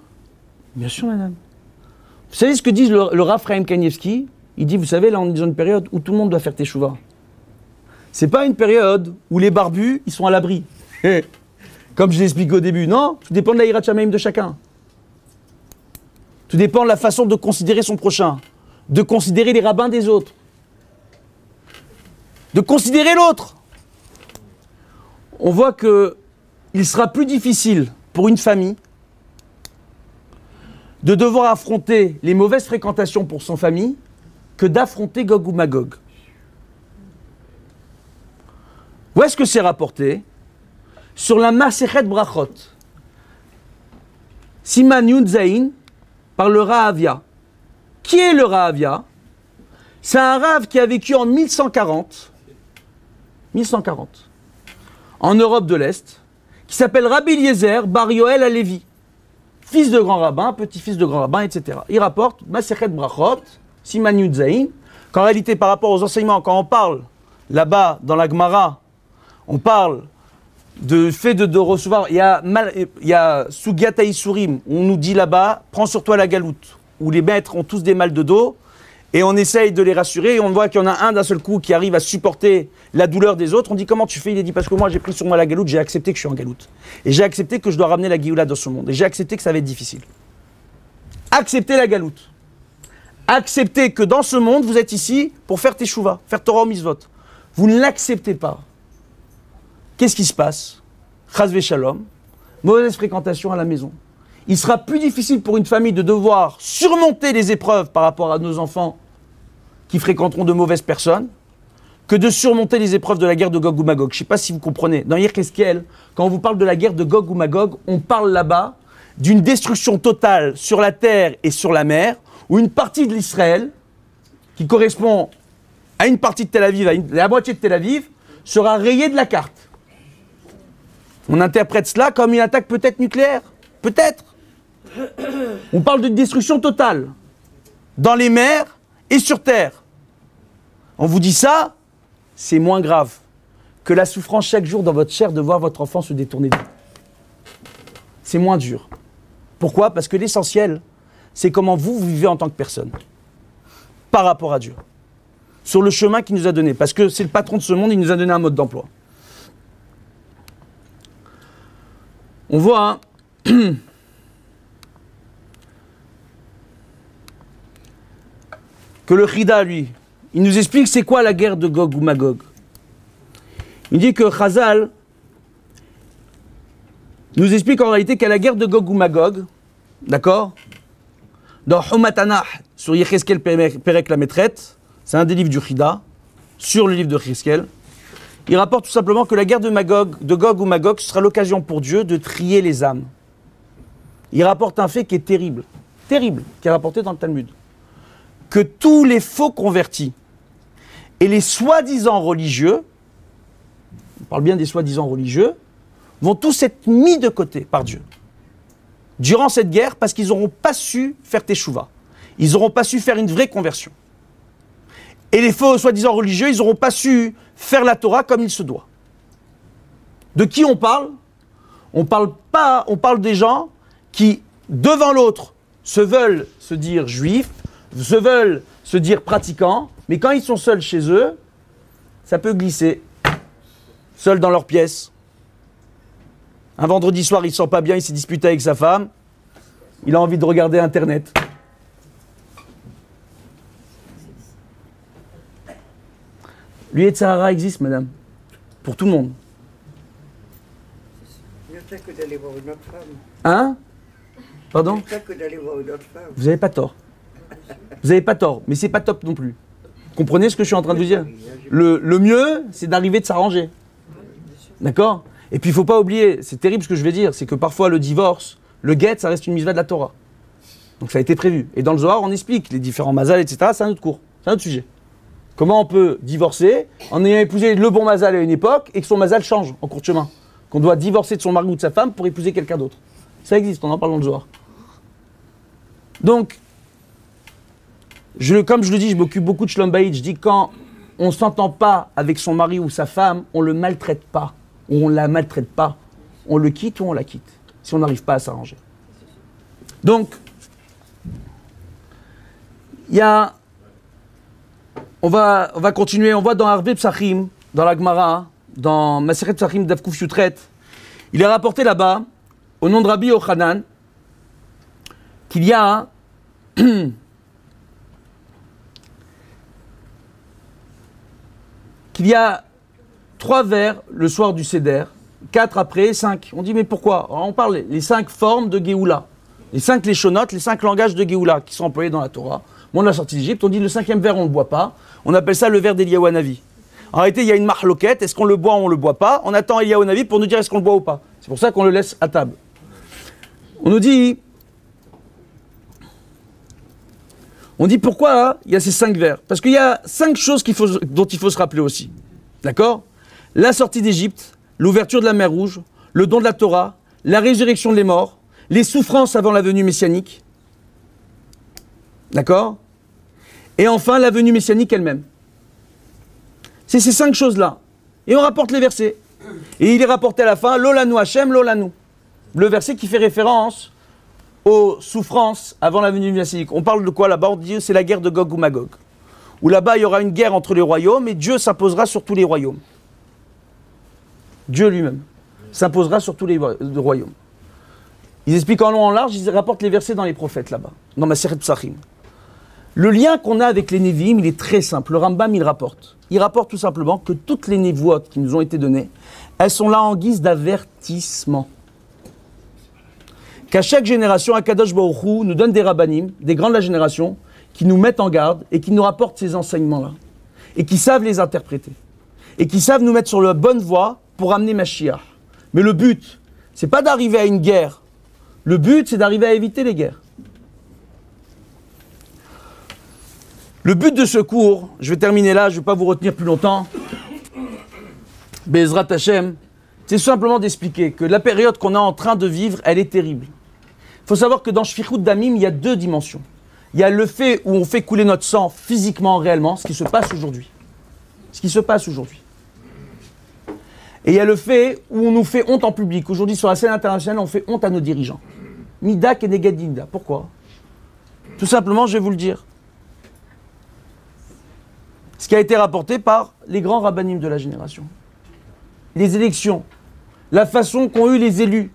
Bien sûr, madame. Vous savez ce que dit le, le Kanievski? Il dit, vous savez, là, on est dans une période où tout le monde doit faire teshuva. C'est pas une période où les barbus, ils sont à l'abri. Comme je l'ai expliqué au début. Non, tout dépend de la même de chacun. Tout dépend de la façon de considérer son prochain, de considérer les rabbins des autres, de considérer l'autre. On voit que il sera plus difficile pour une famille de devoir affronter les mauvaises fréquentations pour son famille que d'affronter Gog ou Magog. Où est-ce que c'est rapporté? Sur la Masechet Brachot. Siman Yud par le Rahavia. Qui est le Rahavia? C'est un Rav qui a vécu en 1140, 1140, en Europe de l'Est, qui s'appelle Rabbi Eliezer Bar Yoel Alevi, fils de grand rabbin, petit-fils de grand rabbin, etc. Il rapporte Brachot, Siman Yud qu'en réalité, par rapport aux enseignements, quand on parle là-bas dans la Gemara, on parle de fait de, recevoir. Il y a, il y on nous dit là-bas, prends sur toi la galoute, où les maîtres ont tous des mal de dos, et on essaye de les rassurer, et on voit qu'il y en a un d'un seul coup qui arrive à supporter la douleur des autres. On dit comment tu fais? Il est dit parce que moi j'ai pris sur moi la galoute, j'ai accepté que je suis en galoute. Et j'ai accepté que je dois ramener la Géoula dans ce monde. Et j'ai accepté que ça va être difficile. Accepter la galoute. Accepter que dans ce monde, vous êtes ici pour faire tes chouvas, faire Torah misvot. Vous ne l'acceptez pas qu'est-ce qui se passe? Chazvé shalom, mauvaise fréquentation à la maison. Il sera plus difficile pour une famille de devoir surmonter les épreuves par rapport à nos enfants qui fréquenteront de mauvaises personnes que de surmonter les épreuves de la guerre de Gog ou Magog. Je ne sais pas si vous comprenez. Dans Yerkeskel, quand on vous parle de la guerre de Gog ou Magog, on parle là-bas d'une destruction totale sur la terre et sur la mer, où une partie de l'Israël, qui correspond à une partie de Tel Aviv, à, la moitié de Tel Aviv, sera rayée de la carte. On interprète cela comme une attaque peut-être nucléaire. Peut-être. On parle de destruction totale. Dans les mers et sur terre. On vous dit ça, c'est moins grave que la souffrance chaque jour dans votre chair de voir votre enfant se détourner de vous. C'est moins dur. Pourquoi? Parce que l'essentiel, c'est comment vous, vous vivez en tant que personne. Par rapport à Dieu. Sur le chemin qu'il nous a donné. Parce que c'est le patron de ce monde, il nous a donné un mode d'emploi. on voit hein, que le Chida, lui, il nous explique c'est quoi la guerre de Gog ou Magog. Il dit que Chazal nous explique en réalité qu'à la guerre de Gog ou Magog, d'accord Dans Humatanah, sur Yecheskel Perek la maîtrette, c'est un des livres du Chida, sur le livre de Yecheskel, il rapporte tout simplement que la guerre de, Magog, de Gog ou Magog sera l'occasion pour Dieu de trier les âmes. Il rapporte un fait qui est terrible, terrible, qui est rapporté dans le Talmud. Que tous les faux convertis et les soi-disant religieux, on parle bien des soi-disant religieux, vont tous être mis de côté par Dieu. Durant cette guerre, parce qu'ils n'auront pas su faire teshuva. Ils n'auront pas su faire une vraie conversion. Et les faux soi-disant religieux, ils n'auront pas su faire la Torah comme il se doit. De qui on parle? On parle pas, on parle des gens qui, devant l'autre, se veulent se dire juifs, se veulent se dire pratiquants, mais quand ils sont seuls chez eux, ça peut glisser. Seuls dans leur pièce. Un vendredi soir, il ne sent pas bien, il s'est disputé avec sa femme. Il a envie de regarder Internet. Lui et Sahara existe, madame. Pour tout le monde. Mieux que d'aller voir une autre femme. Hein? Pardon? Que d'aller voir une autre femme. Vous n'avez pas tort. Vous n'avez pas tort, mais c'est pas top non plus. Comprenez ce que je suis en train de vous dire? Le, mieux, c'est d'arriver de s'arranger. D'accord? Et puis il faut pas oublier, c'est terrible ce que je vais dire, c'est que parfois le divorce, le guet, ça reste une mise de la Torah. Donc ça a été prévu. Et dans le Zohar, on explique les différents mazals, etc. C'est un autre cours, c'est un autre sujet. Comment on peut divorcer en ayant épousé le bon mazal à une époque et que son mazal change en cours de chemin? Qu'on doit divorcer de son mari ou de sa femme pour épouser quelqu'un d'autre. Ça existe, on en parle dans le Zohar. Donc, comme je le dis, je m'occupe beaucoup de Shlombaïd. Je dis quand on ne s'entend pas avec son mari ou sa femme, on ne le maltraite pas. Ou on ne la maltraite pas. On le quitte ou on la quitte. Si on n'arrive pas à s'arranger. Donc, il y a on va, on va continuer. On voit dans Harbe Psachim, dans la Gemara, dans Maseret Psachim d'Avkouf Yutret, il est rapporté là-bas, au nom de Rabbi Ochanan, qu'il y a qu'il y a trois vers le soir du Seder, quatre après, cinq. On dit mais pourquoi? On parle les cinq formes de Géoula. Les cinq léchonotes, les cinq langages de Géoula qui sont employés dans la Torah. Moi, on a sorti d'Égypte, on dit le cinquième verre, on ne le boit pas. On appelle ça le verre d'Eliyahu Navi. En réalité, il y a une marloquette. Est-ce qu'on le boit ou on ne le boit pas? On attend Eliyahu Navi pour nous dire est-ce qu'on le boit ou pas. C'est pour ça qu'on le laisse à table. On nous dit. On dit pourquoi il y a ces cinq vers Parce qu'il y a cinq choses dont il faut se rappeler aussi. D'accord? La sortie d'Égypte, l'ouverture de la mer Rouge, le don de la Torah, la résurrection des morts, les souffrances avant la venue messianique. D'accord? Et enfin, la venue messianique elle-même. C'est ces cinq choses-là. Et on rapporte les versets. Et il est rapporté à la fin, Lolanu Hachem, Lolanu. Le verset qui fait référence aux souffrances avant la venue messianique. On parle de quoi là-bas? On c'est la guerre de Gog ou Magog. Où là-bas il y aura une guerre entre les royaumes et Dieu s'imposera sur tous les royaumes. Dieu lui-même s'imposera sur tous les royaumes. Ils expliquent en long en large, ils rapportent les versets dans les prophètes là-bas, dans ma Seret Psachim. Le lien qu'on a avec les Névim, il est très simple. Le Rambam, il rapporte. Il rapporte tout simplement que toutes les névoites qui nous ont été données, elles sont là en guise d'avertissement. Qu'à chaque génération, Akadosh Baruch nous donne des rabbanim, des grands de la génération, qui nous mettent en garde et qui nous rapportent ces enseignements-là. Et qui savent les interpréter. Et qui savent nous mettre sur la bonne voie pour amener Mashiach. Mais le but, c'est pas d'arriver à une guerre. Le but, c'est d'arriver à éviter les guerres. Le but de ce cours, je vais terminer là, je ne vais pas vous retenir plus longtemps. Bezrat Hashem, c'est simplement d'expliquer que la période qu'on est en train de vivre, elle est terrible. Il faut savoir que dans Shfichut Damim, il y a deux dimensions. Il y a le fait où on fait couler notre sang physiquement, réellement, ce qui se passe aujourd'hui. Ce qui se passe aujourd'hui. Et il y a le fait où on nous fait honte en public. Aujourd'hui, sur la scène internationale, on fait honte à nos dirigeants. Midak et Negadinda. Pourquoi? Tout simplement, je vais vous le dire ce qui a été rapporté par les grands rabbinim de la génération. Les élections, la façon qu'ont eu les élus,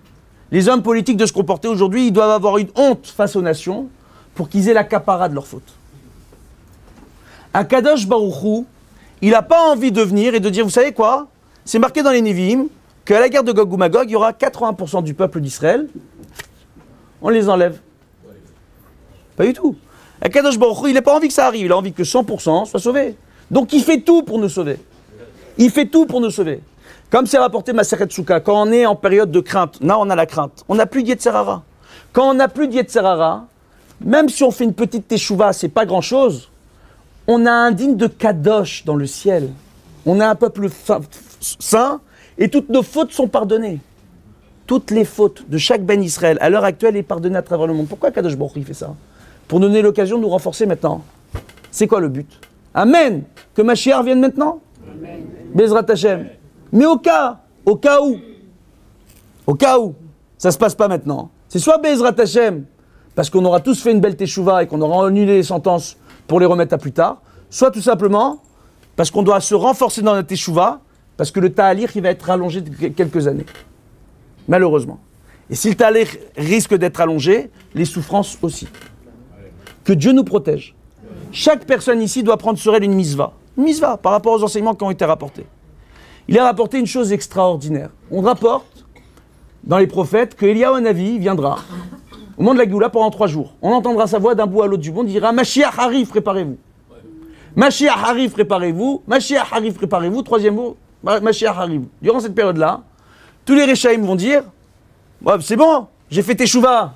les hommes politiques de se comporter aujourd'hui, ils doivent avoir une honte face aux nations pour qu'ils aient l'accaparat de leurs fautes. Akadosh Baruchou, il n'a pas envie de venir et de dire, vous savez quoi? C'est marqué dans les Nevi'im qu'à la guerre de Gog ou Magog, il y aura 80% du peuple d'Israël. On les enlève. Pas du tout. Akadosh Baruchou, il n'a pas envie que ça arrive, il a envie que 100% soient sauvés. Donc il fait tout pour nous sauver. Il fait tout pour nous sauver. Comme c'est rapporté ma Souka, quand on est en période de crainte, là on a la crainte, on n'a plus d'Yetzerara. Quand on n'a plus d'Yetzerara, même si on fait une petite teshuva, c'est pas grand chose, on a un digne de Kadosh dans le ciel. On a un peuple saint et toutes nos fautes sont pardonnées. Toutes les fautes de chaque Ben Israël à l'heure actuelle est pardonnée à travers le monde. Pourquoi Kadosh Baruch fait ça Pour donner l'occasion de nous renforcer maintenant. C'est quoi le but? Amen. Que Mashiach vienne maintenant? Amen. Bezrat Hashem. Mais au cas, au cas où, au cas où, ça se passe pas maintenant, c'est soit Bezrat Hashem, parce qu'on aura tous fait une belle teshuva et qu'on aura annulé les sentences pour les remettre à plus tard, soit tout simplement parce qu'on doit se renforcer dans la teshuva, parce que le ta'alir, il va être rallongé de quelques années. Malheureusement. Et si le ta'alir risque d'être allongé, les souffrances aussi. Que Dieu nous protège. Chaque personne ici doit prendre sur elle une misva. Une misva par rapport aux enseignements qui ont été rapportés. Il a rapporté une chose extraordinaire. On rapporte dans les prophètes que un avis viendra au monde de la Géoula pendant trois jours. On entendra sa voix d'un bout à l'autre du monde, il dira Mashiach arrive, préparez-vous. Mashiach arrive, préparez-vous. Mashiach arrive, préparez-vous. Troisième mot, Mashiach arrive. Durant cette période-là, tous les Réchaïm vont dire C'est bon, j'ai fait Teshuvah.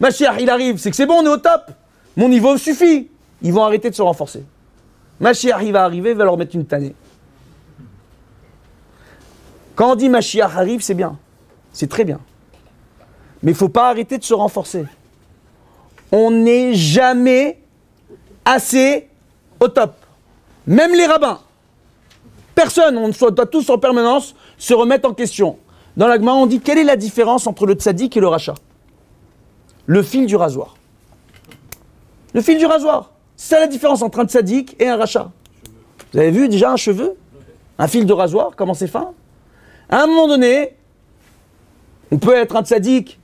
Mashiach, il arrive, c'est que c'est bon, on est au top. Mon niveau suffit ils vont arrêter de se renforcer. Mashiach, il va arriver, il va leur mettre une tannée. Quand on dit Mashiach arrive, c'est bien. C'est très bien. Mais il ne faut pas arrêter de se renforcer. On n'est jamais assez au top. Même les rabbins. Personne, on doit tous en permanence se remettre en question. Dans l'agma, on dit quelle est la différence entre le tzaddik et le rachat? Le fil du rasoir. Le fil du rasoir. C'est la différence entre un tzaddik et un rachat. Vous avez vu déjà un cheveu? Un fil de rasoir, comment c'est fin? À un moment donné, on peut être un tzaddik,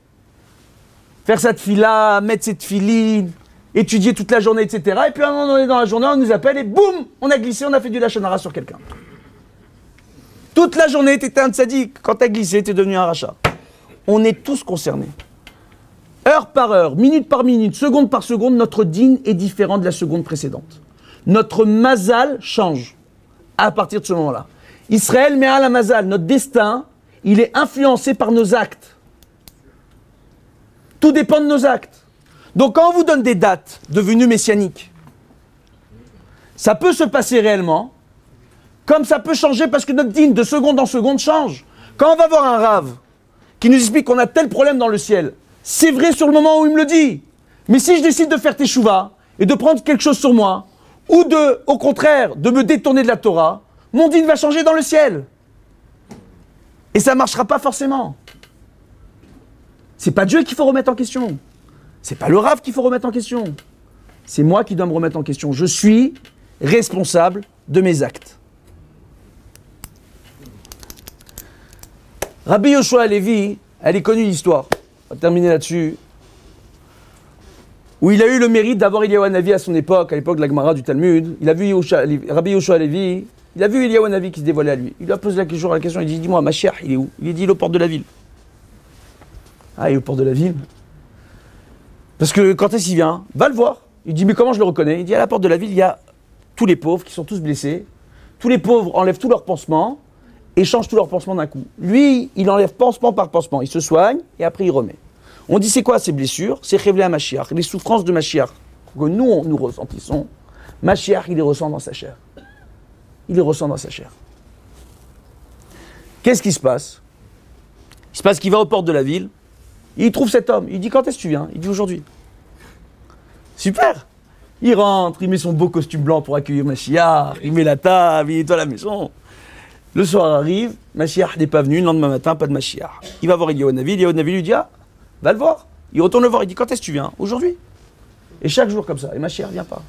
faire cette fila, mettre cette filine, étudier toute la journée, etc. Et puis à un moment donné dans la journée, on nous appelle et boum, on a glissé, on a fait du lachanara sur quelqu'un. Toute la journée, tu étais un tzaddik. Quand tu as glissé, tu es devenu un rachat. On est tous concernés. Heure par heure, minute par minute, seconde par seconde, notre dîne est différent de la seconde précédente. Notre mazal change à partir de ce moment-là. Israël met à la mazal, notre destin, il est influencé par nos actes. Tout dépend de nos actes. Donc quand on vous donne des dates devenues messianiques, ça peut se passer réellement, comme ça peut changer parce que notre dîne de seconde en seconde change. Quand on va voir un rave qui nous explique qu'on a tel problème dans le ciel, c'est vrai sur le moment où il me le dit. Mais si je décide de faire teshuva et de prendre quelque chose sur moi, ou de, au contraire, de me détourner de la Torah, mon dîne va changer dans le ciel. Et ça ne marchera pas forcément. C'est pas Dieu qu'il faut remettre en question. C'est pas le Rav qu'il faut remettre en question. C'est moi qui dois me remettre en question. Je suis responsable de mes actes. Rabbi Yoshua Levi, elle est connue l'histoire. On va terminer là-dessus. Où il a eu le mérite d'avoir Eliyahu Navi à son époque, à l'époque de la Gemara du Talmud. Il a vu Rabbi Yoshua Levi, il a vu Eliyahu Navi qui se dévoilait à lui. Il lui a posé la question, la question il dit Dis-moi, Mashiach, il est où? Il dit Il est aux portes de la ville. Ah, il est aux portes de la ville? Parce que quand est-ce qu'il vient? Va le voir. Il dit Mais comment je le reconnais? Il dit À la porte de la ville, il y a tous les pauvres qui sont tous blessés. Tous les pauvres enlèvent tous leurs pansements et changent tous leurs pansements d'un coup. Lui, il enlève pansement par pansement. Il se soigne et après il remet. On dit c'est quoi ces blessures? C'est révélé à Mashiach, les souffrances de Mashiach que nous, nous ressentissons. Mashiach, il les ressent dans sa chair. Il les ressent dans sa chair. Qu'est-ce qui se passe? Il se passe qu'il va aux portes de la ville, il trouve cet homme, il dit quand est-ce que tu viens? Il dit aujourd'hui. Super Il rentre, il met son beau costume blanc pour accueillir Mashiach, il met la table, il nettoie la maison. Le soir arrive, Mashiach n'est pas venu, le lendemain matin, pas de Mashiach. Il va voir Eliyahu Eliyahu lui dit Ah, va le voir. Il retourne le voir, il dit Quand est-ce que tu viens? Aujourd'hui. Et chaque jour comme ça, et Mashiach ne vient pas.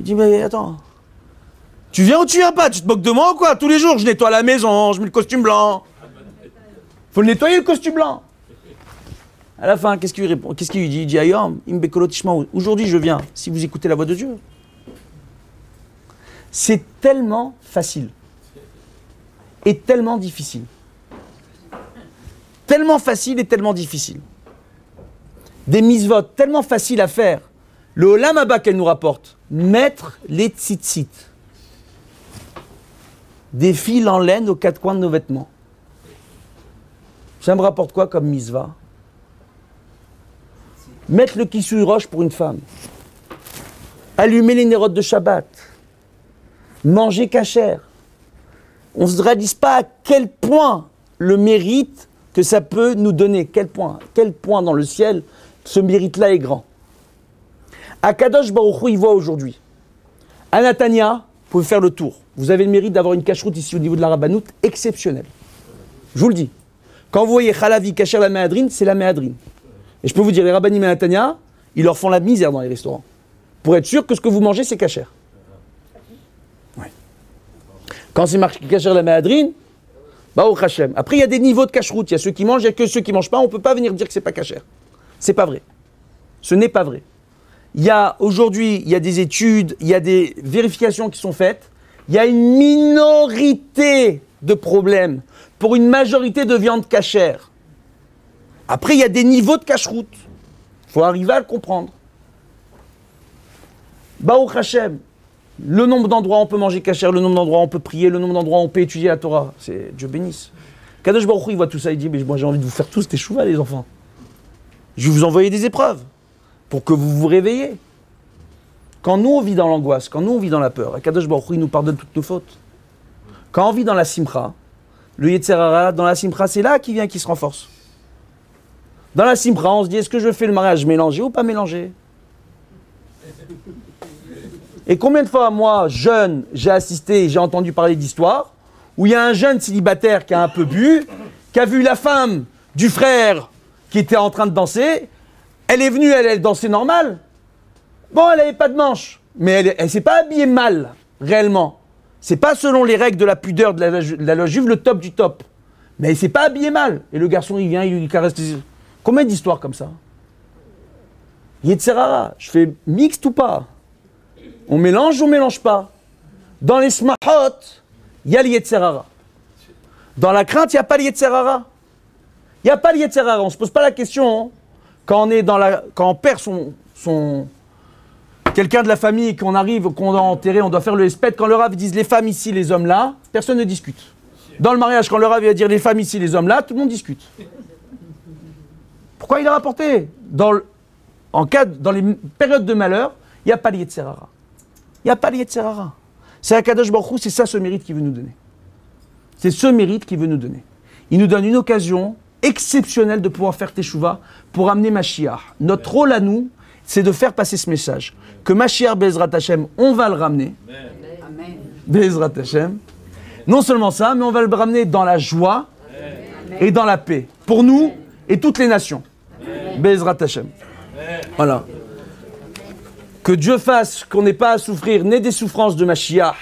Il dit Mais attends, tu viens ou tu viens pas? Tu te moques de moi ou quoi? Tous les jours, je nettoie la maison, je mets le costume blanc. Faut le nettoyer le costume blanc. À la fin, qu'est-ce qu'il lui répond? Qu'est-ce qu'il dit? Il dit aujourd'hui je viens, si vous écoutez la voix de Dieu. C'est tellement facile et tellement difficile. Tellement facile et tellement difficile. Des mises-votes tellement faciles à faire. Le Olam qu'elle nous rapporte, mettre les tzitzit. Des fils en laine aux quatre coins de nos vêtements. Ça me rapporte quoi comme misva? Mettre le kissouille roche pour une femme. Allumer les nérotes de Shabbat. Manger cachère. On ne se réalise pas à quel point le mérite que ça peut nous donner. Quel point Quel point dans le ciel ce mérite-là est grand. Akadosh Baruch Hu, il voit aujourd'hui. À Natania, vous pouvez faire le tour. Vous avez le mérite d'avoir une cacheroute ici au niveau de la Rabbanout exceptionnelle. Je vous le dis. Quand vous voyez Khalavi cacher la méadrine, c'est la méadrine. Et je peux vous dire, les rabbinim à Natania, ils leur font la misère dans les restaurants. Pour être sûr que ce que vous mangez, c'est cachère. Quand c'est marqué cachère la méadrine, bah au Hachem. Après, il y a des niveaux de cacheroute. Il y a ceux qui mangent, il y a que ceux qui ne mangent pas. On ne peut pas venir dire que c'est pas cachère. C'est pas vrai. Ce n'est pas vrai. Il y a aujourd'hui, il y a des études, il y a des vérifications qui sont faites. Il y a une minorité de problèmes pour une majorité de viande cachère. Après, il y a des niveaux de cache-route. Il faut arriver à le comprendre. Baruch Hashem, le nombre d'endroits où on peut manger cachère, le nombre d'endroits où on peut prier, le nombre d'endroits où on peut étudier la Torah, c'est Dieu bénisse. Kadosh Baruch il voit tout ça, il dit Mais moi j'ai envie de vous faire tous des chouvas, les enfants. Je vais vous envoyer des épreuves pour que vous vous réveillez. Quand nous on vit dans l'angoisse, quand nous on vit dans la peur, Kadosh Baruch il nous pardonne toutes nos fautes. Quand on vit dans la simcha, le Yetzerara, dans la simcha, c'est là qu'il vient qui se renforce. Dans la simcha, on se dit est-ce que je fais le mariage mélangé ou pas mélangé? Et combien de fois, moi, jeune, j'ai assisté, j'ai entendu parler d'histoires où il y a un jeune célibataire qui a un peu bu, qui a vu la femme du frère qui était en train de danser, elle est venue, elle, elle dansait normal. Bon, elle n'avait pas de manche, mais elle ne s'est pas habillée mal, réellement. C'est pas selon les règles de la pudeur de la, loi juive le top du top. Mais elle s'est pas habillée mal. Et le garçon, il vient, il lui caresse. Combien d'histoires comme ça Yetzerara, je fais mixte ou pas On mélange ou on mélange pas Dans les smahot, il y a le. Dans la crainte, il n'y a pas de Yetzerara. Il n'y a pas de Yetzerara. On ne se pose pas la question hein. quand on quand on perd son, son quelqu'un de la famille qu'on arrive, qu'on doit enterrer, on doit faire le espèce. Quand le Rav disent les femmes ici, les hommes là, personne ne discute. Dans le mariage, quand le Rav va dire les femmes ici, les hommes là, tout le monde discute. Pourquoi il a rapporté? Dans, en cas, dans les périodes de malheur, il n'y a pas de Yetzerara. Il n'y a pas de Yetzerara. C'est Akadosh Baruch c'est ça ce mérite qu'il veut nous donner. C'est ce mérite qu'il veut nous donner. Il nous donne une occasion exceptionnelle de pouvoir faire Teshuvah pour amener Mashiach. Notre rôle à nous, c'est de faire passer ce message. Que Mashiach Bezrat Hashem, on va le ramener. Amen. Bezrat Hashem. Non seulement ça, mais on va le ramener dans la joie et dans la paix. Pour nous et toutes les nations. Bezrat Hashem. Voilà. Que Dieu fasse qu'on n'ait pas à souffrir ni des souffrances de Mashiach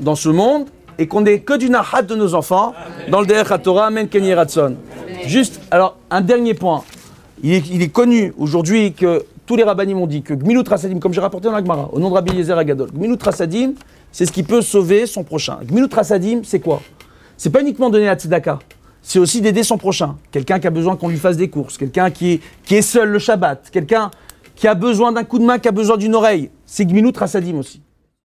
dans ce monde et qu'on n'ait que du nahat de nos enfants dans le Derech Torah. Amen Kenye Juste, alors, un dernier point. Il est, il est connu aujourd'hui que tous les rabbinim ont dit que Gmilut Rasadim, comme j'ai rapporté dans la Gemara, au nom de Rabbi Yezer Agadol, Gmilut Rasadim, c'est ce qui peut sauver son prochain. Gmilut Rasadim, c'est quoi? C'est pas uniquement donner la tzedaka, c'est aussi d'aider son prochain. Quelqu'un qui a besoin qu'on lui fasse des courses, quelqu'un qui, qui est seul le Shabbat, quelqu'un qui a besoin d'un coup de main, qui a besoin d'une oreille. C'est Gmilut Rasadim aussi.